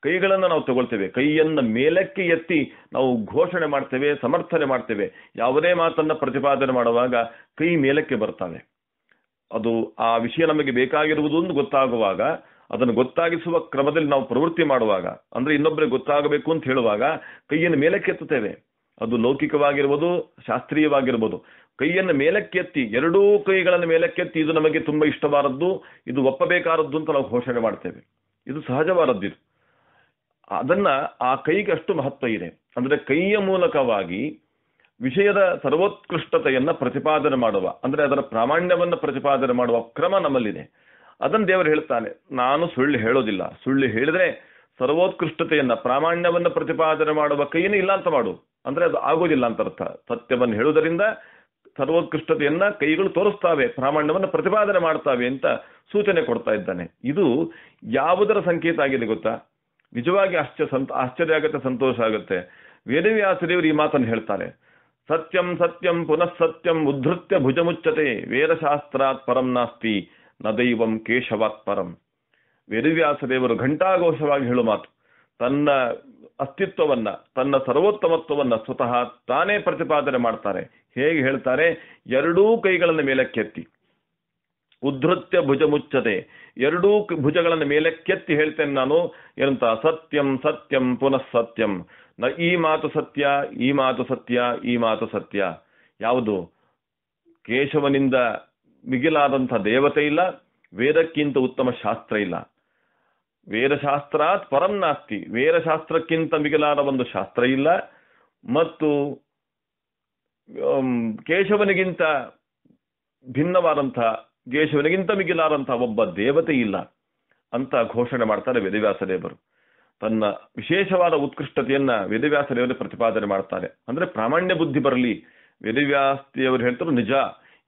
ಕೈಗಳನ್ನ ನಾವು ತಗೊಳ್ತೇವೆ. ಕೈಯನ್ನ ಮೇಲಕ್ಕೆ ಎತ್ತಿ ನಾವು ಘೋಷಣೆ ಮಾಡ್ತೇವೆ, ಸಮರ್ಥನೆ ಮಾಡ್ತೇವೆ. ಯಾವುದೇ ಮಾತನ್ನ ಪ್ರತಿಪಾದನೆ ಮಾಡುವಾಗ ಕೈ ಮೇಲಕ್ಕೆ ಬರ್ತವೆ. ಅದು ಆ ವಿಷಯ ನಮಗೆ ಬೇಕಾಗಿರುವುದು ಒಂದು ಗೊತ್ತಾಗುವಾಗ, ಅದನ್ನು ಗೊತ್ತಾಗಿಸುವ ಕ್ರಮದಲ್ಲಿ ನಾವು ಪ್ರವೃತ್ತಿ ಮಾಡುವಾಗ, ಅಂದ್ರೆ ಇನ್ನೊಬ್ಬರಿಗೆ ಗೊತ್ತಾಗಬೇಕು ಅಂತ ಹೇಳುವಾಗ ಕೈಯನ್ನು ಮೇಲಕ್ಕೆತ್ತುತ್ತೇವೆ ಅದು ಲೌಕಿಕವಾಗಿರ್ಬೋದು, ಶಾಸ್ತ್ರೀಯವಾಗಿರ್ಬೋದು. ಕೈಯನ್ನು ಮೇಲಕ್ಕೆತ್ತಿ, ಎರಡೂ ಕೈಗಳನ್ನು ಮೇಲಕ್ಕೆತ್ತಿ ಇದು ನಮಗೆ ತುಂಬಾ ಇಷ್ಟವಾದದ್ದು, ಇದು ಒಪ್ಪಬೇಕಾದದ್ದು ಅಂತ ನಾವು ಘೋಷಣೆ ಮಾಡ್ತೇವೆ. ಇದು ಸಹಜವಾದದ್ದು ಇದು ಅದನ್ನ ಆ ಕೈಗೆ ಅಷ್ಟು ಮಹತ್ವ ಇದೆ. ಅಂದ್ರೆ ಕೈಯ ಮೂಲಕವಾಗಿ ವಿಷಯದ ಸರ್ವೋತ್ಕೃಷ್ಟತೆಯನ್ನ ಪ್ರತಿಪಾದನೆ ಮಾಡುವ, ಅಂದ್ರೆ ಅದರ ಪ್ರಾಮಾಣ್ಯವನ್ನ ಪ್ರತಿಪಾದನೆ ಮಾಡುವ ಕ್ರಮ ನಮ್ಮಲ್ಲಿದೆ. ಅದನ್ನು ದೇವರು ಹೇಳ್ತಾನೆ, ನಾನು ಸುಳ್ಳು ಹೇಳೋದಿಲ್ಲ. ಸುಳ್ಳು ಹೇಳಿದ್ರೆ ಸರ್ವೋತ್ಕೃಷ್ಟತೆಯನ್ನ, ಪ್ರಾಮಾಣ್ಯವನ್ನು ಪ್ರತಿಪಾದನೆ ಮಾಡುವ ಕೈಯನ್ನು ಇಲ್ಲ ಅಂತ ಮಾಡು. ಅಂದ್ರೆ ಅದು ಆಗೋದಿಲ್ಲ ಅಂತ ಅರ್ಥ. ಸತ್ಯವನ್ನು ಹೇಳುವುದರಿಂದ ಸರ್ವೋತ್ಕೃಷ್ಟತೆಯನ್ನ ಕೈಗಳು ತೋರಿಸ್ತಾವೆ, ಪ್ರಾಮಾಣ್ಯವನ್ನು ಪ್ರತಿಪಾದನೆ ಮಾಡ್ತಾವೆ ಅಂತ ಸೂಚನೆ ಕೊಡ್ತಾ ಇದ್ದಾನೆ. ಇದು ಯಾವುದರ ಸಂಕೇತ ಆಗಿದೆ ಗೊತ್ತಾ? ನಿಜವಾಗಿ ಆಶ್ಚರ್ಯ ಸಂತ, ಆಶ್ಚರ್ಯ ಆಗುತ್ತೆ, ಸಂತೋಷ ಆಗುತ್ತೆ. ವೇದವ್ಯಾಸದೇವರು ಈ ಮಾತನ್ನು ಹೇಳ್ತಾರೆ. ಸತ್ಯಂ ಸತ್ಯಂ ಪುನಃ ಸತ್ಯಂ ಉದ್ಧೃತ್ಯ ಭುಜಮುಚ್ಚತೆ, ವೇದಶಾಸ್ತ್ರಾತ್ ಪರಂ ನಾಸ್ತಿ, ನ ದೈವಂ ಕೇಶವಾತ್ ಪರಂ. ವೇದವ್ಯಾಸದೇವರು ಘಂಟಾಘೋಷವಾಗಿ ಹೇಳುವ ಮಾತು, ತನ್ನ ಅಸ್ತಿತ್ವವನ್ನ, ತನ್ನ ಸರ್ವೋತ್ತಮತ್ವವನ್ನ ಸ್ವತಃ ತಾನೇ ಪ್ರತಿಪಾದನೆ ಮಾಡ್ತಾರೆ. ಹೇಗೆ ಹೇಳ್ತಾರೆ? ಎರಡೂ ಕೈಗಳನ್ನು ಮೇಲಕ್ಕೆತ್ತಿ. ಉದ್ಧತ್ಯ ಭುಜ ಮುಚ್ಚದೆ. ಎರಡೂ ಭುಜಗಳನ್ನು ಮೇಲಕ್ಕೆತ್ತಿ ಹೇಳ್ತೇನೆ ನಾನು. ಎಂತ ಸತ್ಯಂ ಸತ್ಯಂ, ಪುನಃ ಸತ್ಯಂ. ನ, ಈ ಮಾತು ಸತ್ಯ, ಈ ಮಾತು ಸತ್ಯ, ಈ ಮಾತು ಸತ್ಯ. ಯಾವುದು? ಕೇಶವನಿಂದ ಮಿಗಿಲಾದಂಥ ದೇವತೆ ಇಲ್ಲ, ವೇದಕ್ಕಿಂತ ಉತ್ತಮ ಶಾಸ್ತ್ರ ಇಲ್ಲ. ವೇದಶಾಸ್ತ್ರಾತ್ ಪರಂ ನಾಸ್ತಿ. ವೇದಶಾಸ್ತ್ರಕ್ಕಿಂತ ಮಿಗಿಲಾದ ಒಂದು ಶಾಸ್ತ್ರ ಇಲ್ಲ. ಮತ್ತು ಕೇಶವನಿಗಿಂತ ಭಿನ್ನವಾದಂಥ, ಕೇಶವನಿಗಿಂತ ಮಿಗಿಲಾದಂತಹ ಒಬ್ಬ ದೇವತೆ ಇಲ್ಲ ಅಂತ ಘೋಷಣೆ ಮಾಡ್ತಾರೆ ವೇದವ್ಯಾಸ ದೇವರು ತನ್ನ ವಿಶೇಷವಾದ ಉತ್ಕೃಷ್ಟತೆಯನ್ನ ವೇದವ್ಯಾಸ ದೇವರು ಪ್ರತಿಪಾದನೆ ಮಾಡ್ತಾರೆ. ಅಂದ್ರೆ ಪ್ರಾಮಾಣ್ಯ ಬುದ್ಧಿ ಬರಲಿ. ವೇದವ್ಯಾಸ್ತಿಯವರು ಹೇಳ್ತಾರೆ ನಿಜ.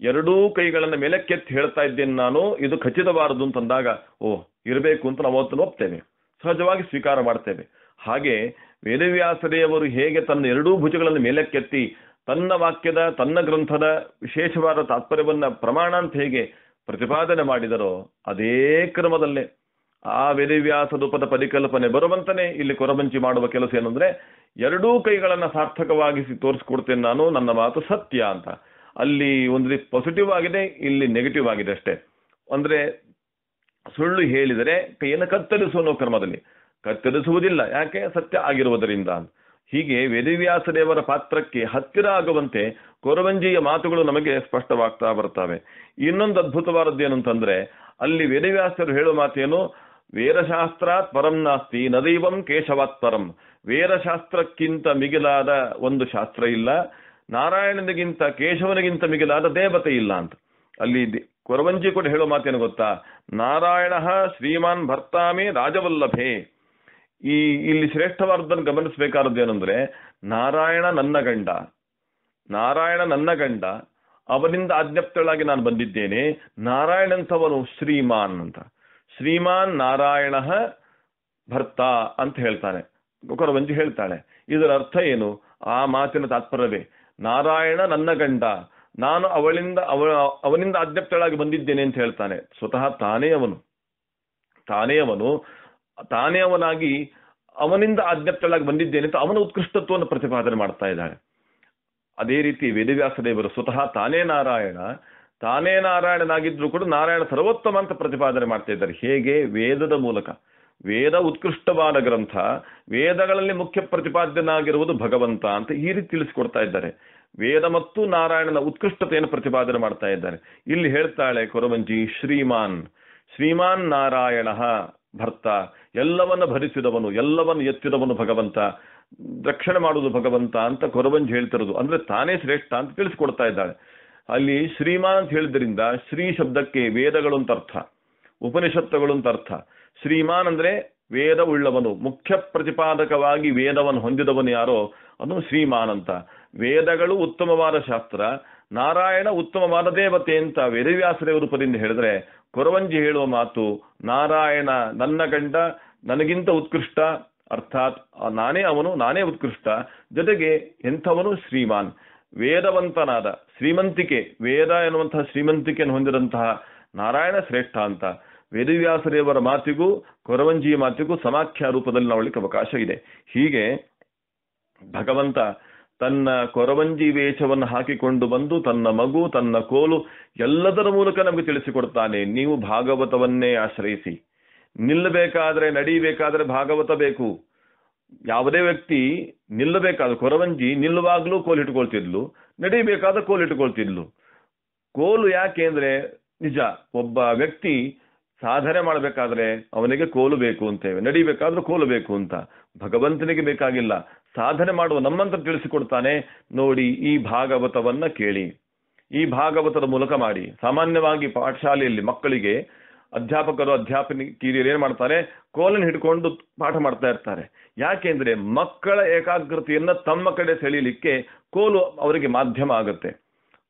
ಎರಡೂ ಕೈಗಳನ್ನ ಮೇಲಕ್ಕೆತ್ತಿ ಹೇಳ್ತಾ ಇದ್ದೇನೆ ನಾನು, ಇದು ಖಚಿತವಾರದು ಅಂತಂದಾಗ ಓ ಇರಬೇಕು ಅಂತ ನಾವು ಅವತ್ತನ್ನು ಒಪ್ತೇವೆ. ಸಹಜವಾಗಿ ಸ್ವೀಕಾರ ಮಾಡ್ತೇವೆ. ಹಾಗೆ ವೇದವ್ಯಾಸರೇವರು ಹೇಗೆ ತನ್ನ ಎರಡೂ ಭುಜಗಳನ್ನು ಮೇಲಕ್ಕೆತ್ತಿ ತನ್ನ ವಾಕ್ಯದ, ತನ್ನ ಗ್ರಂಥದ ವಿಶೇಷವಾದ ತಾತ್ಪರ್ಯವನ್ನ ಪ್ರಮಾಣ ಅಂತ ಹೇಗೆ ಪ್ರತಿಪಾದನೆ ಮಾಡಿದರೋ, ಅದೇ ಕ್ರಮದಲ್ಲೇ ಆ ವೇದವ್ಯಾಸ ರೂಪದ ಪರಿಕಲ್ಪನೆ ಬರುವಂತನೆ ಇಲ್ಲಿ ಕೊರಬಂಚಿ ಮಾಡುವ ಕೆಲಸ ಏನಂದ್ರೆ, ಎರಡೂ ಕೈಗಳನ್ನ ಸಾರ್ಥಕವಾಗಿಸಿ ತೋರಿಸ್ಕೊಡ್ತೇನೆ ನಾನು, ನನ್ನ ಮಾತು ಸತ್ಯ ಅಂತ. ಅಲ್ಲಿ ಒಂದು ರೀತಿ ಪಾಸಿಟಿವ್ ಆಗಿದೆ, ಇಲ್ಲಿ ನೆಗೆಟಿವ್ ಆಗಿದೆ ಅಷ್ಟೇ. ಅಂದ್ರೆ ಸುಳ್ಳು ಹೇಳಿದರೆ ಕೈಯನ್ನು ಕತ್ತರಿಸುವ ಕ್ರಮದಲ್ಲಿ. ಕತ್ತರಿಸುವುದಿಲ್ಲ, ಯಾಕೆ? ಸತ್ಯ ಆಗಿರುವುದರಿಂದ. ಹೀಗೆ ವೇದವ್ಯಾಸ ದೇವರ ಪಾತ್ರಕ್ಕೆ ಹತ್ತಿರ ಆಗುವಂತೆ ಕೊರವಂಜಿಯ ಮಾತುಗಳು ನಮಗೆ ಸ್ಪಷ್ಟವಾಗ್ತಾ ಬರ್ತವೆ ಇನ್ನೊಂದು ಅದ್ಭುತವಾದದ್ದು ಅಂತಂದ್ರೆ ಅಲ್ಲಿ ವೇದವ್ಯಾಸರು ಹೇಳುವ ಮಾತೇನು? ವೇರಶಾಸ್ತ್ರಾತ್ ಪರಂ ನಾಸ್ತಿ ನದೈವಂ ಕೇಶವಾತ್ ಪರಂ ವೇರಶಾಸ್ತ್ರಕ್ಕಿಂತ ಮಿಗಿಲಾದ ಒಂದು ಶಾಸ್ತ್ರ ಇಲ್ಲ. ನಾರಾಯಣನಿಗಿಂತ ಕೇಶವನಿಗಿಂತ ಮಿಗಿಲಾದ ದೇವತೆ ಇಲ್ಲ ಅಂತ. ಅಲ್ಲಿ ಕೊರವಂಜಿ ಕೂಡ ಹೇಳೋ ಮಾತೇನು ಗೊತ್ತಾ? ನಾರಾಯಣ ಶ್ರೀಮಾನ್ ಭರ್ತಾಮಿ ರಾಜವಲ್ಲಭೆ. ಈ ಇಲ್ಲಿ ಶ್ರೇಷ್ಠವಾದದ್ದನ್ನು ಗಮನಿಸಬೇಕಾದದ್ದು ಏನಂದ್ರೆ, ನಾರಾಯಣ ನನ್ನ ಗಂಡ. ನಾರಾಯಣ ನನ್ನ ಗಂಡ. ಅವನಿಂದ ಆಜ್ಞಪ್ತಳಾಗಿ ನಾನು ಬಂದಿದ್ದೇನೆ. ನಾರಾಯಣ ಅಂತವನು ಶ್ರೀಮಾನ್ ಅಂತ. ಶ್ರೀಮಾನ್ ನಾರಾಯಣ ಭರ್ತ ಅಂತ ಹೇಳ್ತಾನೆ. ಕೊರವಂಜಿ ಹೇಳ್ತಾಳೆ. ಇದರ ಅರ್ಥ ಏನು? ಆ ಮಾತಿನ ತಾತ್ಪರ್ಯವೇ. ನಾರಾಯಣ ನನ್ನ ಗಂಡ, ನಾನು ಅವಳಿಂದ ಅವ, ಅವನಿಂದ ಅಧ್ಯಕ್ಷಳಾಗಿ ಬಂದಿದ್ದೇನೆ ಅಂತ ಹೇಳ್ತಾನೆ. ಸ್ವತಃ ತಾನೇ ಅವನು. ತಾನೇ ಅವನು, ತಾನೇ ಅವನಾಗಿ ಅವನಿಂದ ಅಧ್ಯಕ್ಷಳಾಗಿ ಬಂದಿದ್ದೇನೆ ಅಂತ ಅವನ ಉತ್ಕೃಷ್ಟತ್ವವನ್ನು ಪ್ರತಿಪಾದನೆ ಮಾಡ್ತಾ ಇದ್ದಾಳೆ ಅದೇ ರೀತಿ ವೇದವ್ಯಾಸ ದೇವರು ಸ್ವತಃ ತಾನೇ ನಾರಾಯಣ, ತಾನೇ ನಾರಾಯಣನಾಗಿದ್ರು ಕೂಡ ನಾರಾಯಣ ಸರ್ವೋತ್ತಮ ಅಂತ ಪ್ರತಿಪಾದನೆ ಮಾಡ್ತಾ ಇದ್ದಾರೆ. ಹೇಗೆ? ವೇದದ ಮೂಲಕ. ವೇದ ಉತ್ಕೃಷ್ಟವಾದ ಗ್ರಂಥ, ವೇದಗಳಲ್ಲಿ ಮುಖ್ಯ ಪ್ರತಿಪಾದ್ಯನಾಗಿರುವುದು ಭಗವಂತ ಅಂತ ಈ ರೀತಿ ತಿಳಿಸಿಕೊಡ್ತಾ ಇದ್ದಾರೆ. ವೇದ ಮತ್ತು ನಾರಾಯಣನ ಉತ್ಕೃಷ್ಟತೆಯನ್ನು ಪ್ರತಿಪಾದನೆ ಮಾಡ್ತಾ ಇದ್ದಾರೆ. ಇಲ್ಲಿ ಹೇಳ್ತಾಳೆ ಕೊರವಂಜಿ, ಶ್ರೀಮಾನ್. ಶ್ರೀಮಾನ್ ನಾರಾಯಣ ಭರ್ತ. ಎಲ್ಲವನ್ನ ಭರಿಸಿದವನು, ಎಲ್ಲವನ್ನು ಎತ್ತಿದವನು ಭಗವಂತ. ರಕ್ಷಣೆ ಮಾಡುವುದು ಭಗವಂತ ಅಂತ ಕೊರವಂಜಿ ಹೇಳ್ತಿರೋದು. ಅಂದ್ರೆ ತಾನೇ ಶ್ರೇಷ್ಠ ಅಂತ ತಿಳಿಸ್ಕೊಡ್ತಾ ಇದ್ದಾಳೆ. ಅಲ್ಲಿ ಶ್ರೀಮಾನ್ ಅಂತ ಹೇಳಿದ್ರಿಂದ ಶ್ರೀ ಶಬ್ದಕ್ಕೆ ವೇದಗಳು ಅಂತ ಅರ್ಥ. ಉಪನಿಷತ್ತುಗಳು ಅಂತ ಅರ್ಥ. ಶ್ರೀಮಾನ್ ಅಂದ್ರೆ ವೇದ ಉಳ್ಳವನು. ಮುಖ್ಯ ಪ್ರತಿಪಾದಕವಾಗಿ ವೇದವನ್ನು ಹೊಂದಿದವನು ಯಾರೋ? ಅದು ಶ್ರೀಮಾನ್ ಅಂತ. ವೇದಗಳು ಉತ್ತಮವಾದ ಶಾಸ್ತ್ರ, ನಾರಾಯಣ ಉತ್ತಮವಾದ ದೇವತೆ ಅಂತ ವೇದವ್ಯಾಸದೇವ ರೂಪದಿಂದ ಹೇಳಿದ್ರೆ, ಕೊರವಂಜಿ ಹೇಳುವ ಮಾತು, ನಾರಾಯಣ ನನ್ನ ಗಂಡ, ನನಗಿಂತ ಉತ್ಕೃಷ್ಟ, ಅರ್ಥಾತ್ ನಾನೇ ಅವನು, ನಾನೇ ಉತ್ಕೃಷ್ಟ, ಜೊತೆಗೆ ಎಂಥವನು ಶ್ರೀಮಾನ್. ವೇದವಂತನಾದ ಶ್ರೀಮಂತಿಕೆ, ವೇದ ಎನ್ನುವಂತಹ ಶ್ರೀಮಂತಿಕೆಯನ್ನು ಹೊಂದಿದಂತಹ ನಾರಾಯಣ ಶ್ರೇಷ್ಠ ಅಂತ ವೇದವ್ಯಾಸದೇವರ ಮಾತಿಗೂ, ಕೊರವಂಜಿಯ ಮಾತಿಗೂ ಸಮಾಖ್ಯ ರೂಪದಲ್ಲಿ ನೋಡ್ಲಿಕ್ಕೆ ಅವಕಾಶ ಇದೆ. ಹೀಗೆ ಭಗವಂತ ತನ್ನ ಕೊರವಂಜಿ ವೇಷವನ್ನು ಹಾಕಿಕೊಂಡು ಬಂದು ತನ್ನ ಮಗು, ತನ್ನ ಕೋಲು ಎಲ್ಲದರ ಮೂಲಕ ನಮಗೆ ತಿಳಿಸಿಕೊಡ್ತಾನೆ. ನೀವು ಭಾಗವತವನ್ನೇ ಆಶ್ರಯಿಸಿ. ನಿಲ್ಲಬೇಕಾದ್ರೆ, ನಡೀಬೇಕಾದ್ರೆ ಭಾಗವತ ಬೇಕು. ಯಾವುದೇ ವ್ಯಕ್ತಿ ನಿಲ್ಲಬೇಕಾದ ಕೊರವಂಜಿ ನಿಲ್ಲುವಾಗಲೂ ಕೋಲು ಇಟ್ಕೊಳ್ತಿದ್ಲು ನಡೆಯಬೇಕಾದ್ರೆ ಕೋಲು ಇಟ್ಕೊಳ್ತಿದ್ಲು. ಕೋಲು ಯಾಕೆ ಅಂದ್ರೆ ನಿಜ, ಒಬ್ಬ ವ್ಯಕ್ತಿ ಸಾಧನೆ ಮಾಡಬೇಕಾದ್ರೆ ಅವನಿಗೆ ಕೋಲು ಬೇಕು ಅಂತೇವೆ, ನಡಿಬೇಕಾದ್ರೂ ಕೋಲು ಬೇಕು ಅಂತ. ಭಗವಂತನಿಗೆ ಬೇಕಾಗಿಲ್ಲ. ಸಾಧನೆ ಮಾಡುವ ನಮ್ಮಂತ ತಿಳಿಸಿಕೊಡ್ತಾನೆ. ನೋಡಿ, ಈ ಭಾಗವತವನ್ನ ಕೇಳಿ. ಈ ಭಾಗವತದ ಮೂಲಕ ಮಾಡಿ. ಸಾಮಾನ್ಯವಾಗಿ ಪಾಠಶಾಲೆಯಲ್ಲಿ ಮಕ್ಕಳಿಗೆ ಅಧ್ಯಾಪಕರು ಅಧ್ಯಾಪಕಿಯರು ಏನ್ ಮಾಡ್ತಾರೆ? ಕೋಲನ್ನು ಹಿಡ್ಕೊಂಡು ಪಾಠ ಮಾಡ್ತಾ ಇರ್ತಾರೆ. ಯಾಕೆಂದ್ರೆ ಮಕ್ಕಳ ಏಕಾಗ್ರತೆಯನ್ನ ತಮ್ಮ ಕಡೆ ಸೆಳೀಲಿಕ್ಕೆ ಕೋಲು ಅವರಿಗೆ ಮಾಧ್ಯಮ ಆಗುತ್ತೆ.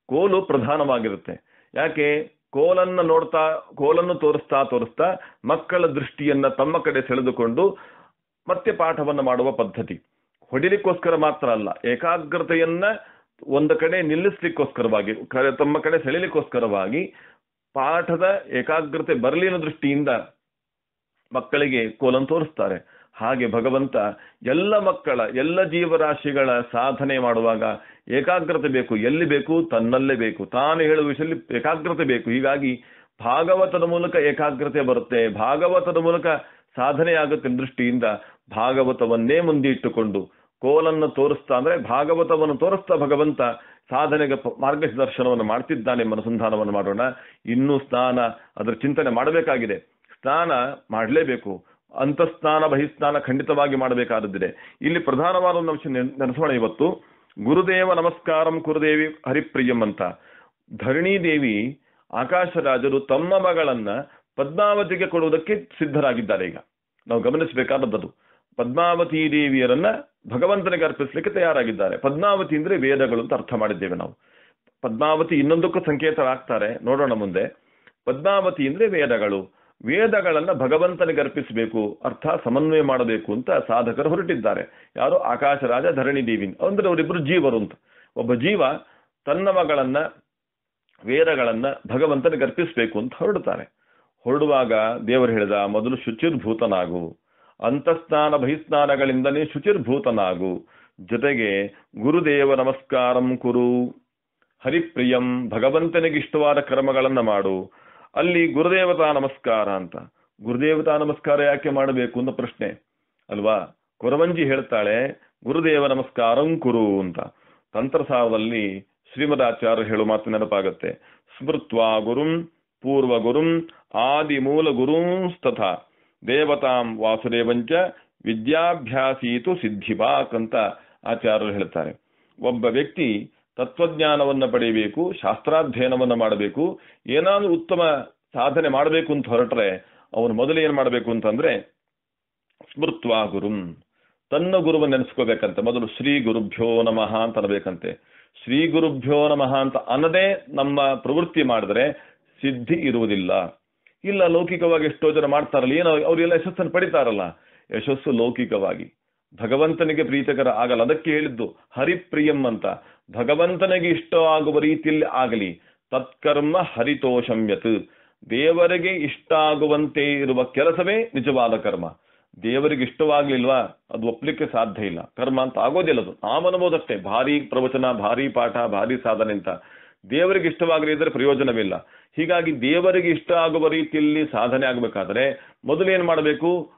ಕೋಲು ಪ್ರಧಾನವಾಗಿರುತ್ತೆ. ಯಾಕೆ? ಕೋಲನ್ನ ನೋಡ್ತಾ, ಕೋಲನ್ನು ತೋರಿಸ್ತಾ ತೋರಿಸ್ತಾ ಮಕ್ಕಳ ದೃಷ್ಟಿಯನ್ನ ತಮ್ಮ ಕಡೆ ಸೆಳೆದುಕೊಂಡು ಮತ್ತೆ ಪಾಠವನ್ನು ಮಾಡುವ ಪದ್ಧತಿ. ಹೊಡಿಲಿಕ್ಕೋಸ್ಕರ ಮಾತ್ರ ಅಲ್ಲ, ಏಕಾಗ್ರತೆಯನ್ನ ಒಂದು ಕಡೆ ನಿಲ್ಲಿಸ್ಲಿಕ್ಕೋಸ್ಕರವಾಗಿ ತಮ್ಮ ಕಡೆ ಸೆಳೆಯಲಿಕ್ಕೋಸ್ಕರವಾಗಿ ಪಾಠದ ಏಕಾಗ್ರತೆ ಬರಲಿ ಅನ್ನೋ ದೃಷ್ಟಿಯಿಂದ ಮಕ್ಕಳಿಗೆ ಕೋಲನ್ನು ತೋರಿಸ್ತಾರೆ. ಹಾಗೆ ಭಗವಂತ ಎಲ್ಲ ಮಕ್ಕಳ, ಎಲ್ಲ ಜೀವರಾಶಿಗಳ ಸಾಧನೆ ಮಾಡುವಾಗ ಏಕಾಗ್ರತೆ ಬೇಕು, ಎಲ್ಲಿ ಬೇಕು ತನ್ನಲ್ಲೇ ಬೇಕು. ತಾನು ಹೇಳುವ ವಿಷಯದಲ್ಲಿ ಏಕಾಗ್ರತೆ ಬೇಕು. ಹೀಗಾಗಿ ಭಾಗವತದ ಮೂಲಕ ಏಕಾಗ್ರತೆ ಬರುತ್ತೆ, ಭಾಗವತದ ಮೂಲಕ ಸಾಧನೆ ಆಗುತ್ತೆ ದೃಷ್ಟಿಯಿಂದ ಭಾಗವತವನ್ನೇ ಮುಂದಿಟ್ಟುಕೊಂಡು ಕೋಲನ್ನು ತೋರಿಸ್ತಾ ಅಂದ್ರೆ ಭಾಗವತವನ್ನು ತೋರಿಸ್ತಾ ಭಗವಂತ ಸಾಧನೆಗೆ ಮಾರ್ಗದರ್ಶನವನ್ನು ಮಾಡ್ತಿದ್ದಾನೆ ಎಂಬ ಅನುಸಂಧಾನವನ್ನು ಮಾಡೋಣ. ಇನ್ನೂ ಸ್ನಾನ ಅದರ ಚಿಂತನೆ ಮಾಡಬೇಕಾಗಿದೆ. ಸ್ನಾನ ಮಾಡಲೇಬೇಕು. ಅಂತಸ್ನಾನ, ಬಹಿಸ್ನಾನ ಖಂಡಿತವಾಗಿ ಮಾಡಬೇಕಾದದ್ದಿದೆ. ಇಲ್ಲಿ ಪ್ರಧಾನವಾದ ಒಂದು ಅಂಶ ನೆನ್- ನೆನೆಸೋಣ ಇವತ್ತು. ಗುರುದೇವ ನಮಸ್ಕಾರಂ ಕುರುದೇವಿ ಹರಿಪ್ರಿಯಂ ಅಂತ. ಧರಣಿ ದೇವಿ ಆಕಾಶರಾಜರು ತಮ್ಮ ಮಗಳನ್ನ ಪದ್ಮಾವತಿಗೆ ಕೊಡುವುದಕ್ಕೆ ಸಿದ್ಧರಾಗಿದ್ದಾರೆ ಈಗ. ನಾವು ಗಮನಿಸಬೇಕಾದದ್ದು. ಪದ್ಮಾವತಿ ದೇವಿಯರನ್ನ ಭಗವಂತನಿಗೆ ಅರ್ಪಿಸ್ಲಿಕ್ಕೆ ತಯಾರಾಗಿದ್ದಾರೆ. ಪದ್ಮಾವತಿ ಅಂದ್ರೆ ವೇದಗಳು ಅಂತ ಅರ್ಥ ಮಾಡಿದ್ದೇವೆ ನಾವು. ಪದ್ಮಾವತಿ ಇನ್ನೊಂದಕ್ಕೂ ಸಂಕೇತವಾಗ್ತಾರೆ ನೋಡೋಣ ಮುಂದೆ. ಪದ್ಮಾವತಿ ಅಂದ್ರೆ ವೇದಗಳು. ವೇದಗಳನ್ನ ಭಗವಂತನಿಗೆ ಅರ್ಪಿಸಬೇಕು, ಅರ್ಥ ಸಮನ್ವಯ ಮಾಡಬೇಕು ಅಂತ ಸಾಧಕರು ಹೊರಟಿದ್ದಾರೆ. ಯಾರು ಆಕಾಶ ರಾಜ ಧರಣಿ ದೇವಿ ಅಂದ್ರೆ ಅವರಿಬ್ರು ಜೀವರು ಅಂತ. ಒಬ್ಬ ಜೀವ ತನ್ನ ಮಗಳನ್ನ, ವೇದಗಳನ್ನ ಭಗವಂತನಿಗೆ ಅರ್ಪಿಸಬೇಕು ಅಂತ ಹೊರಡುತ್ತಾರೆ ಹೊರಡುವಾಗ ದೇವರು ಹೇಳಿದ, ಮೊದಲು ಶುಚಿರ್ಭೂತನಾಗು. ಅಂತಸ್ನಾನ ಬಹಿಸ್ನಾನಗಳಿಂದಲೇ ಶುಚಿರ್ಭೂತನಾಗು. ಜೊತೆಗೆ ಗುರುದೇವ ನಮಸ್ಕಾರಂ ಕುರು. ಹರಿಪ್ರಿಯಂ, ಭಗವಂತನಿಗೆ ಇಷ್ಟವಾದ ಕರ್ಮಗಳನ್ನ ಮಾಡು. ಅಲ್ಲಿ ಗುರುದೇವತಾ ನಮಸ್ಕಾರ ಅಂತ. ಗುರುದೇವತಾ ನಮಸ್ಕಾರ ಯಾಕೆ ಮಾಡಬೇಕು ಅನ್ನೋ ಪ್ರಶ್ನೆ. ಅಲ್ವಾ? ಕೊರವಂಜಿ ಹೇಳ್ತಾಳೆ, ಗುರುದೇವ ನಮಸ್ಕಾರಂ ಕುರು ಅಂತ. ತಂತ್ರಸಾರದಲ್ಲಿ ಶ್ರೀಮದಾಚಾರ್ಯ ಹೇಳುವ ಮಾತು ನೆನಪಾಗುತ್ತೆ. ಸ್ಮೃತ್ವಾ ಗುರುಂ, ಪೂರ್ವ ಗುರುಂ ಆದಿ ಮೂಲ ಗುರುಂಸ್ತಥಾ ದೇವತಾಂ ವಾಸುದೇವಂಚ ವಿದ್ಯಾಭ್ಯಾಸೀತು ಸಿದ್ಧಿವಾಕ್ ಅಂತ ಆಚಾರ್ಯರು ಹೇಳ್ತಾರೆ. ಒಬ್ಬ ವ್ಯಕ್ತಿ ತತ್ವಜ್ಞಾನವನ್ನು ಪಡೆಯಬೇಕು ಶಾಸ್ತ್ರಾಧ್ಯಯನವನ್ನು ಮಾಡಬೇಕು, ಏನಾದರೂ ಉತ್ತಮ ಸಾಧನೆ ಮಾಡಬೇಕು ಅಂತ ಹೊರಟ್ರೆ ಅವನು ಮೊದಲು ಏನು ಮಾಡಬೇಕು ಅಂತಂದ್ರೆ, ಸ್ಮೃತ್ವಾ ಗುರುಂ, ತನ್ನ ಗುರುವನ್ನು ನೆನೆಸ್ಕೋಬೇಕಂತೆ, ಮೊದಲು ಶ್ರೀ ಗುರುಭ್ಯೋ ನಮಃ ಅಂತ ಅನ್ಬೇಕಂತೆ. ಶ್ರೀ ಗುರುಭ್ಯೋ ನಮಃ ಅಂತ ಅನ್ನದೇ ನಮ್ಮ ಪ್ರವೃತ್ತಿ ಮಾಡಿದ್ರೆ ಸಿದ್ಧಿ ಇರುವುದಿಲ್ಲ. ಇಲ್ಲ ಲೌಕಿಕವಾಗಿ ಎಷ್ಟೋ ಜನ ಮಾಡ್ತಾರಲ್ಲ, ಏನೋ ಅವರೆಲ್ಲ ಯಶಸ್ಸನ್ನು ಪಡಿತಾರಲ್ಲ. ಯಶಸ್ಸು ಲೌಕಿಕವಾಗಿ. ಭಗವಂತನಿಗೆ ಪ್ರೀತಕರ ಆಗಲ್ಲ. ಅದಕ್ಕೆ ಹೇಳಿದ್ದು, ಹರಿಪ್ರಿಯಂ ಅಂತ. ಭಗವಂತನಿಗೆ ಇಷ್ಟವಾಗುವ ರೀತಿಯಲ್ಲಿ ಆಗಲಿ. ತತ್ಕರ್ಮ ಹರಿತೋಷಮ್ಯತ್ ದೇವರಿಗೆ ಇಷ್ಟ ಆಗುವಂತೆ ಇರುವ ಕೆಲಸವೇ ನಿಜವಾದ ಕರ್ಮ. ದೇವರಿಗೆ ಇಷ್ಟವಾಗಲಿಲ್ವಾ? ಅದು ಒಪ್ಲಿಕ್ಕೆ ಸಾಧ್ಯ ಇಲ್ಲ. ಕರ್ಮ ಅಂತ ಆಗೋದಿಲ್ಲ ಅದು. ನಾಮನುಬೋದಷ್ಟೇ ಭಾರಿ ಪ್ರವಚನ, ಭಾರಿ ಪಾಠ, ಭಾರಿ ಸಾಧನೆ ಅಂತ. ದೇವರಿಗೆ ಇಷ್ಟವಾಗಲಿ ಇದ್ರೆ ಪ್ರಯೋಜನವಿಲ್ಲ. ಹೀಗಾಗಿ ದೇವರಿಗೆ ಇಷ್ಟ ಆಗುವ ರೀತಿಯಲ್ಲಿ ಸಾಧನೆ ಆಗಬೇಕಾದ್ರೆ ಮೊದಲು ಏನ್ ಮಾಡಬೇಕು?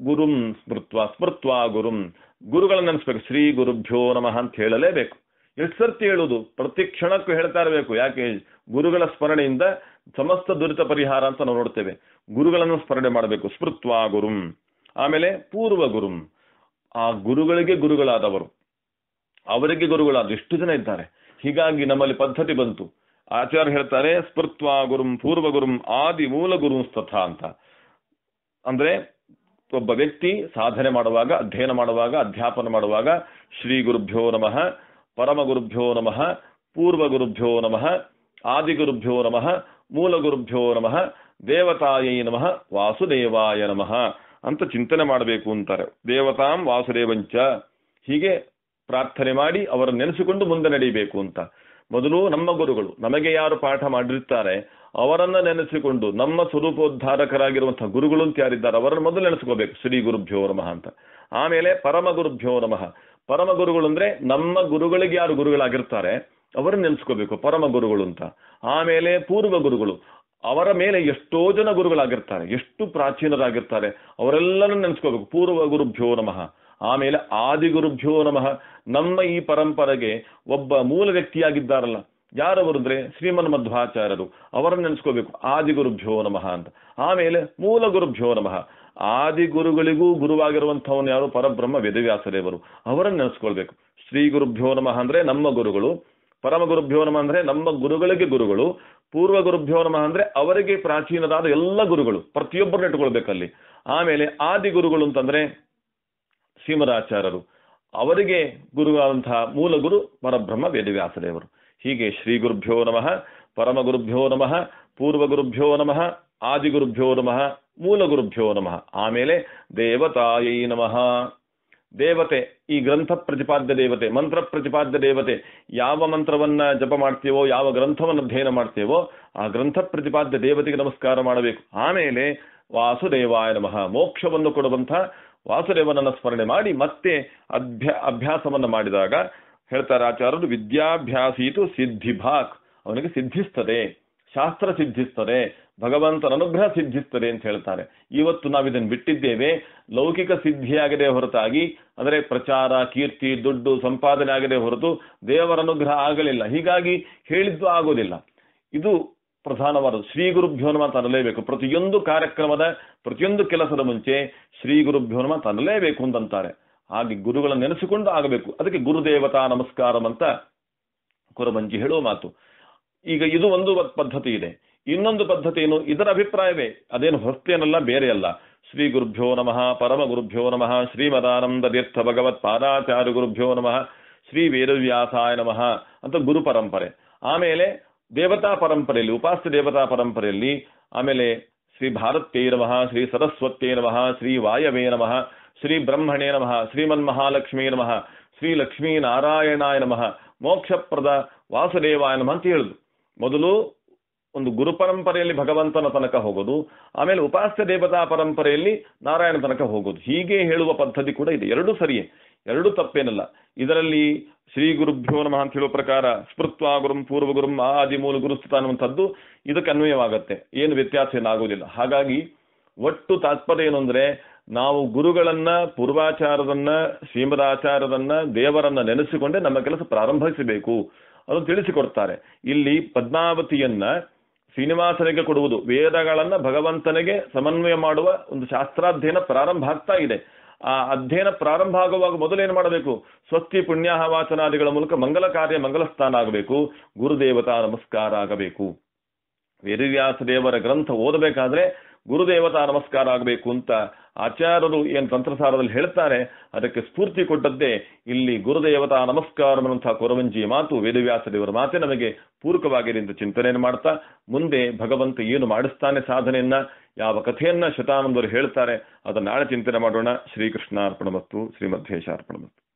ಗುರುಂ ಸ್ಮೃತ್ವ ಸ್ಮೃತ್ವ ಗುರುಂ. ಗುರುಗಳನ್ನ ನೆನೆಸ್ಬೇಕು. ಶ್ರೀ ಗುರುಭ್ಯೋ ನಮಃ ಅಂತ ಹೇಳಲೇಬೇಕು. ಎಷ್ಟು ಸರ್ತಿ ಹೇಳುವುದು ಪ್ರತಿ ಕ್ಷಣಕ್ಕೂ ಹೇಳ್ತಾ ಇರಬೇಕು. ಯಾಕೆ? ಗುರುಗಳ ಸ್ಮರಣೆಯಿಂದ ಸಮಸ್ತ ದುರಿತ ಪರಿಹಾರ ಅಂತ ನಾವು ನೋಡ್ತೇವೆ. ಗುರುಗಳನ್ನು ಸ್ಮರಣೆ ಮಾಡಬೇಕು. ಸ್ಮೃತ್ವ ಗುರುಂ. ಆಮೇಲೆ ಪೂರ್ವ ಗುರುಂ. ಆ ಗುರುಗಳಿಗೆ ಗುರುಗಳಾದವರು. ಅವರಿಗೆ ಗುರುಗಳಾದ ಎಷ್ಟು ಜನ ಇದ್ದಾರೆ. ಹೀಗಾಗಿ ನಮ್ಮಲ್ಲಿ ಪದ್ಧತಿ ಬಂತು. ಆಚಾರ್ಯ ಹೇಳ್ತಾರೆ ಸ್ಮೃತ್ವಾ ಗುರುಂ ಪೂರ್ವ ಗುರುಂ ಆದಿ ಮೂಲ ಗುರು ತಥ ಅಂತ. ಅಂದ್ರೆ ಒಬ್ಬ ವ್ಯಕ್ತಿ ಸಾಧನೆ ಮಾಡುವಾಗ, ಅಧ್ಯಯನ ಮಾಡುವಾಗ, ಅಧ್ಯಾಪನ ಮಾಡುವಾಗ, ಶ್ರೀ ಗುರುಭ್ಯೋ ನಮಃ, ಪರಮ ಗುರುಭ್ಯೋ ನಮಃ, ಪೂರ್ವ ಗುರುಭ್ಯೋ ನಮಃ, ಆದಿ ಗುರುಭ್ಯೋ ನಮಃ, ಮೂಲ ಗುರುಭ್ಯೋ ನಮಃ, ದೇವತಾಯೈ ನಮಃ, ವಾಸುದೇವಾಯ ನಮಃ ಅಂತ ಚಿಂತನೆ ಮಾಡಬೇಕು ಅಂತಾರೆ. ದೇವತಾಂ ವಾಸುದೇವಂಚ ಹೀಗೆ ಪ್ರಾರ್ಥನೆ ಮಾಡಿ ಅವರನ್ನು ನೆನೆಸಿಕೊಂಡು ಮುಂದೆ ನಡೀಬೇಕು ಅಂತ. ಮೊದಲು ನಮ್ಮ ಗುರುಗಳು ನಮಗೆ ಯಾರು ಪಾಠ ಮಾಡಿರ್ತಾರೆ ಅವರನ್ನ ನೆನೆಸಿಕೊಂಡು ನಮ್ಮ ಸ್ವರೂಪೋದ್ಧಾರಕರಾಗಿರುವಂತಹ ಗುರುಗಳು ಅಂತ ಯಾರಿದ್ದಾರೆ ಅವರನ್ನು ಮೊದಲು ನೆನೆಸ್ಕೋಬೇಕು. ಶ್ರೀ ಗುರುಭ್ಯೋ ನಮಃ ಅಂತ. ಆಮೇಲೆ ಪರಮ ಗುರುಭ್ಯೋ ನಮಃ. ಪರಮ ಗುರುಗಳು ಅಂದ್ರೆ ನಮ್ಮ ಗುರುಗಳಿಗೆ ಯಾರು ಗುರುಗಳಾಗಿರ್ತಾರೆ ಅವರನ್ನು ನೆನೆಸ್ಕೋಬೇಕು. ಪರಮ ಗುರುಗಳು ಅಂತ. ಆಮೇಲೆ ಪೂರ್ವ ಗುರುಗಳು. ಅವರ ಮೇಲೆ ಎಷ್ಟೋ ಜನ ಗುರುಗಳಾಗಿರ್ತಾರೆ. ಎಷ್ಟು ಪ್ರಾಚೀನರಾಗಿರ್ತಾರೆ. ಅವರೆಲ್ಲರನ್ನು ನೆನೆಸ್ಕೋಬೇಕು. ಪೂರ್ವ ಗುರುಭ್ಯೋ ನಮಃ. ಆಮೇಲೆ ಆದಿಗುರುಭ್ಯೋ ನಮಃ. ನಮ್ಮ ಈ ಪರಂಪರೆಗೆ ಒಬ್ಬ ಮೂಲ ವ್ಯಕ್ತಿಯಾಗಿದ್ದಾರಲ್ಲ, ಯಾರವರು ಅಂದ್ರೆ ಶ್ರೀಮನ್ ಮಧ್ವಾಚಾರ್ಯರು ಅವರನ್ನು ನೆನೆಸ್ಕೋಬೇಕು. ಆದಿಗುರುಭ್ಯೋ ನಮಃ ಅಂತ. ಆಮೇಲೆ ಮೂಲ ಗುರುಭ್ಯೋ ನಮಃ. ಆದಿ ಗುರುಗಳಿಗೂ ಗುರುವಾಗಿರುವಂತಹವನು ಯಾರು? ಪರಬ್ರಹ್ಮ ವೇದವ್ಯಾಸದೇವರು. ಅವರನ್ನು ನೆನೆಸ್ಕೊಳ್ಬೇಕು. ಶ್ರೀ ಗುರುಭ್ಯೋ ನಮಃ ಅಂದ್ರೆ ನಮ್ಮ ಗುರುಗಳು ಪರಮ ಗುರುಭ್ಯೋ ನಮಃ ಅಂದ್ರೆ ನಮ್ಮ ಗುರುಗಳಿಗೆ ಗುರುಗಳು ಪೂರ್ವ ಗುರುಭ್ಯೋ ನಮಃ ಅಂದ್ರೆ ಅವರಿಗೆ ಪ್ರಾಚೀನದಾದ ಎಲ್ಲ ಗುರುಗಳು, ಪ್ರತಿಯೊಬ್ಬರನ್ನ ಇಟ್ಕೊಳ್ಬೇಕಲ್ಲಿ ಆಮೇಲೆ ಆದಿ ಗುರುಗಳು ಅಂತಂದ್ರೆ ಶ್ರೀಮದಾಚಾರ್ಯರು. ಅವರಿಗೆ ಗುರುವಾದಂತಹ ಮೂಲ ಗುರು ಪರಬ್ರಹ್ಮ ವೇದವ್ಯಾಸದೇವರು. ಹೀಗೆ ಶ್ರೀ ಗುರುಭ್ಯೋ ನಮಃ ಪರಮ ಗುರುಭ್ಯೋ ನಮಃ ಪೂರ್ವ ಗುರುಭ್ಯೋ ನಮಃ ಆದಿ ಗುರುಭ್ಯೋ ನಮಃ ಮೂಲ ಗುರುಭ್ಯೋ ನಮಃ. ಆಮೇಲೆ ದೇವತಾಯೈ ನಮಃ. ದೇವತೆ, ಈ ಗ್ರಂಥ ಪ್ರತಿಪಾದ್ಯ ದೇವತೆ, ಮಂತ್ರ ಪ್ರತಿಪಾದ್ಯ ದೇವತೆ, ಯಾವ ಮಂತ್ರವನ್ನ ಜಪ ಮಾಡ್ತೀವೋ, ಯಾವ ಗ್ರಂಥವನ್ನು ಅಧ್ಯಯನ ಮಾಡ್ತೀವೋ, ಆ ಗ್ರಂಥ ಪ್ರತಿಪಾದ್ಯ ದೇವತೆಗೆ ನಮಸ್ಕಾರ ಮಾಡಬೇಕು. ಆಮೇಲೆ ವಾಸುದೇವಾಯ ನಮಃ. ಮೋಕ್ಷವನ್ನು ಕೊಡುವಂಥ ವಾಸುದೇವನನ್ನ ಸ್ಮರಣೆ ಮಾಡಿ ಮತ್ತೆ ಅಭ್ಯ ಅಭ್ಯಾಸವನ್ನ ಮಾಡಿದಾಗ ಹೇಳ್ತಾರೆ ಆಚಾರ್ಯರು ವಿದ್ಯಾಭ್ಯಾಸೀತು ಸಿದ್ಧಿಭಾಕ್. ಅವನಿಗೆ ಸಿದ್ಧಿಸ್ತದೆ, ಶಾಸ್ತ್ರ ಸಿದ್ಧಿಸ್ತದೆ, ಭಗವಂತನ ಅನುಗ್ರಹ ಸಿದ್ಧಿಸ್ತದೆ ಅಂತ ಹೇಳ್ತಾರೆ. ಇವತ್ತು ನಾವು ಇದನ್ನು ಬಿಟ್ಟಿದ್ದೇವೆ. ಲೌಕಿಕ ಸಿದ್ಧಿಯಾಗದೆ ಹೊರತಾಗಿ, ಅಂದರೆ ಪ್ರಚಾರ, ಕೀರ್ತಿ, ದುಡ್ಡು, ಸಂಪಾದನೆ ಆಗದೆ ಹೊರತು ದೇವರ ಅನುಗ್ರಹ ಆಗಲಿಲ್ಲ. ಹೀಗಾಗಿ ಹೇಳಿದ್ದು ಆಗೋದಿಲ್ಲ. ಇದು ಪ್ರಧಾನವಾದ ಶ್ರೀ ಗುರುಭ್ಯೋ ನಮ ತರಲೇಬೇಕು ಪ್ರತಿಯೊಂದು ಕಾರ್ಯಕ್ರಮದ, ಪ್ರತಿಯೊಂದು ಕೆಲಸದ ಮುಂಚೆ ಶ್ರೀ ಗುರುಭ್ಯೋ ನಮ ತರಲೇಬೇಕು ಅಂತಂತಾರೆ. ಹಾಗೆ ಗುರುಗಳನ್ನು ನೆನೆಸಿಕೊಂಡು ಆಗಬೇಕು. ಅದಕ್ಕೆ ಗುರುದೇವತಾ ನಮಸ್ಕಾರಂ ಅಂತ ಕುರಬಂಜಿ ಹೇಳುವ ಮಾತು. ಈಗ ಇದು ಒಂದು ಪದ್ಧತಿ ಇದೆ. ಇನ್ನೊಂದು ಪದ್ಧತಿ ಏನು? ಇದರ ಅಭಿಪ್ರಾಯವೇ? ಅದೇನು ಹೊರತೇನಲ್ಲ ಬೇರೆ ಅಲ್ಲ ಶ್ರೀ ಗುರುಭ್ಯೋ ನಮಃ ಪರಮ ಗುರುಭ್ಯೋ ನಮಃ, ಶ್ರೀಮದಾನಂದ ತೀರ್ಥ ಭಗವತ್ ಪಾದಾಚಾರ್ಯ ಗುರುಭ್ಯೋ ನಮಃ, ಶ್ರೀ ವೇದವ್ಯಾಸಾಯ ನಮಃ ಅಂತ ಗುರು ಪರಂಪರೆ. ಆಮೇಲೆ ದೇವತಾ ಪರಂಪರೆಯಲ್ಲಿ ಉಪಾಸ್ಯ ದೇವತಾ ಪರಂಪರೆಯಲ್ಲಿ, ಆಮೇಲೆ ಶ್ರೀ ಭಾರತ್ಯೈ ನಮಃ, ಶ್ರೀ ಸರಸ್ವತ್ಯೈ ನಮಃ, ಶ್ರೀ ವಾಯವೇ ನಮಃ, ಶ್ರೀ ಬ್ರಹ್ಮಣೇ ನಮಃ ಶ್ರೀಮನ್ ಮಹಾಲಕ್ಷ್ಮೀ ನಮಃ, ಶ್ರೀ ಲಕ್ಷ್ಮೀ ನಾರಾಯಣಾಯ ನಮಃ, ಮೋಕ್ಷಪ್ರದ ವಾಸುದೇವಾಯ ನಮಃ ಅಂತ ಹೇಳುದು. ಮೊದಲು ಒಂದು ಗುರು ಪರಂಪರೆಯಲ್ಲಿ ಭಗವಂತನ ತನಕ ಹೋಗೋದು, ಆಮೇಲೆ ಉಪಾಸ್ಯ ದೇವತಾ ಪರಂಪರೆಯಲ್ಲಿ ನಾರಾಯಣ ತನಕ ಹೋಗೋದು. ಹೀಗೆ ಹೇಳುವ ಪದ್ಧತಿ ಕೂಡ ಇದೆ. ಎರಡೂ ಸರಿಯೇ. ಎರಡೂ ತಪ್ಪೇನಲ್ಲ. ಇದರಲ್ಲಿ ಶ್ರೀ ಗುರುಭ್ಯೋ ನಮಃ ಅಂತ ಹೇಳುವ ಪ್ರಕಾರ ಸ್ಮೃತ್ವ ಗುರುಂ ಪೂರ್ವ ಗುರುಂ ಆದಿ ಮೂಲ ಗುರುಸ್ತುತ ಅನ್ನುವಂಥದ್ದು ಇದಕ್ಕೆ ಅನ್ವಯವಾಗತ್ತೆ. ಏನು ವ್ಯತ್ಯಾಸ ಏನಾಗುವುದಿಲ್ಲ ಹಾಗಾಗಿ ಒಟ್ಟು ತಾತ್ಪರ್ಯ ಏನು ಅಂದ್ರೆ ನಾವು ಗುರುಗಳನ್ನ, ಪೂರ್ವಾಚಾರದನ್ನ, ಶ್ರೀಮದಾಚಾರದನ್ನ, ದೇವರನ್ನ ನೆನೆಸಿಕೊಂಡೇ ನಮ್ಮ ಕೆಲಸ ಪ್ರಾರಂಭಿಸಬೇಕು. ಅದನ್ನು ತಿಳಿಸಿಕೊಡ್ತಾರೆ. ಇಲ್ಲಿ ಪದ್ಮಾವತಿಯನ್ನ ಶ್ರೀನಿವಾಸನಿಗೆ ಕೊಡುವುದು, ವೇದಗಳನ್ನ ಭಗವಂತನಿಗೆ ಸಮನ್ವಯ ಮಾಡುವ ಒಂದು ಶಾಸ್ತ್ರಾಧ್ಯಯನ ಪ್ರಾರಂಭ ಆಗ್ತಾ ಇದೆ. ಆ ಅಧ್ಯಯನ ಪ್ರಾರಂಭ ಆಗುವಾಗ ಮೊದಲೇನು ಮಾಡಬೇಕು? ಸ್ವಸ್ತಿ ಪುಣ್ಯಾಹ ವಾಚನಾದಿಗಳ ಮೂಲಕ ಮಂಗಲ ಕಾರ್ಯ ಮಂಗಲ ಸ್ಥಾನ ಆಗಬೇಕು. ಗುರುದೇವತಾ ನಮಸ್ಕಾರ ಆಗಬೇಕು. ವೇದವ್ಯಾಸ ದೇವರ ಗ್ರಂಥ ಓದಬೇಕಾದ್ರೆ ಗುರುದೇವತಾ ನಮಸ್ಕಾರ ಆಗಬೇಕು ಅಂತ ಆಚಾರ್ಯರು ಏನ್ ತಂತ್ರಸಾರದಲ್ಲಿ ಹೇಳ್ತಾರೆ, ಅದಕ್ಕೆ ಸ್ಫೂರ್ತಿ ಕೊಟ್ಟದ್ದೇ ಇಲ್ಲಿ ಗುರುದೇವತಾ ನಮಸ್ಕಾರ ಅನ್ನುವಂತಹ ಕೊರವಂಜಿಯ ಮಾತು ವೇದವ್ಯಾಸ ದೇವರ ಮಾತೆ ನಮಗೆ ಪೂರಕವಾಗಿದೆ ಅಂತ ಚಿಂತನೆಯನ್ನು ಮಾಡ್ತಾ, ಮುಂದೆ ಭಗವಂತ ಏನು ಮಾಡಿಸ್ತಾನೆ ಸಾಧನೆಯನ್ನ ಯಾವ ಕಥೆಯನ್ನ ಶತಾನಂದರು ಹೇಳ್ತಾರೆ ಅದನ್ನ ನಾಳೆ ಚಿಂತನೆ ಮಾಡೋಣ. ಶ್ರೀಕೃಷ್ಣ ಅರ್ಪಣ ಮತ್ತು ಶ್ರೀಮಧ್ವೇಶ ಅರ್ಪಣ ಮತ್ತು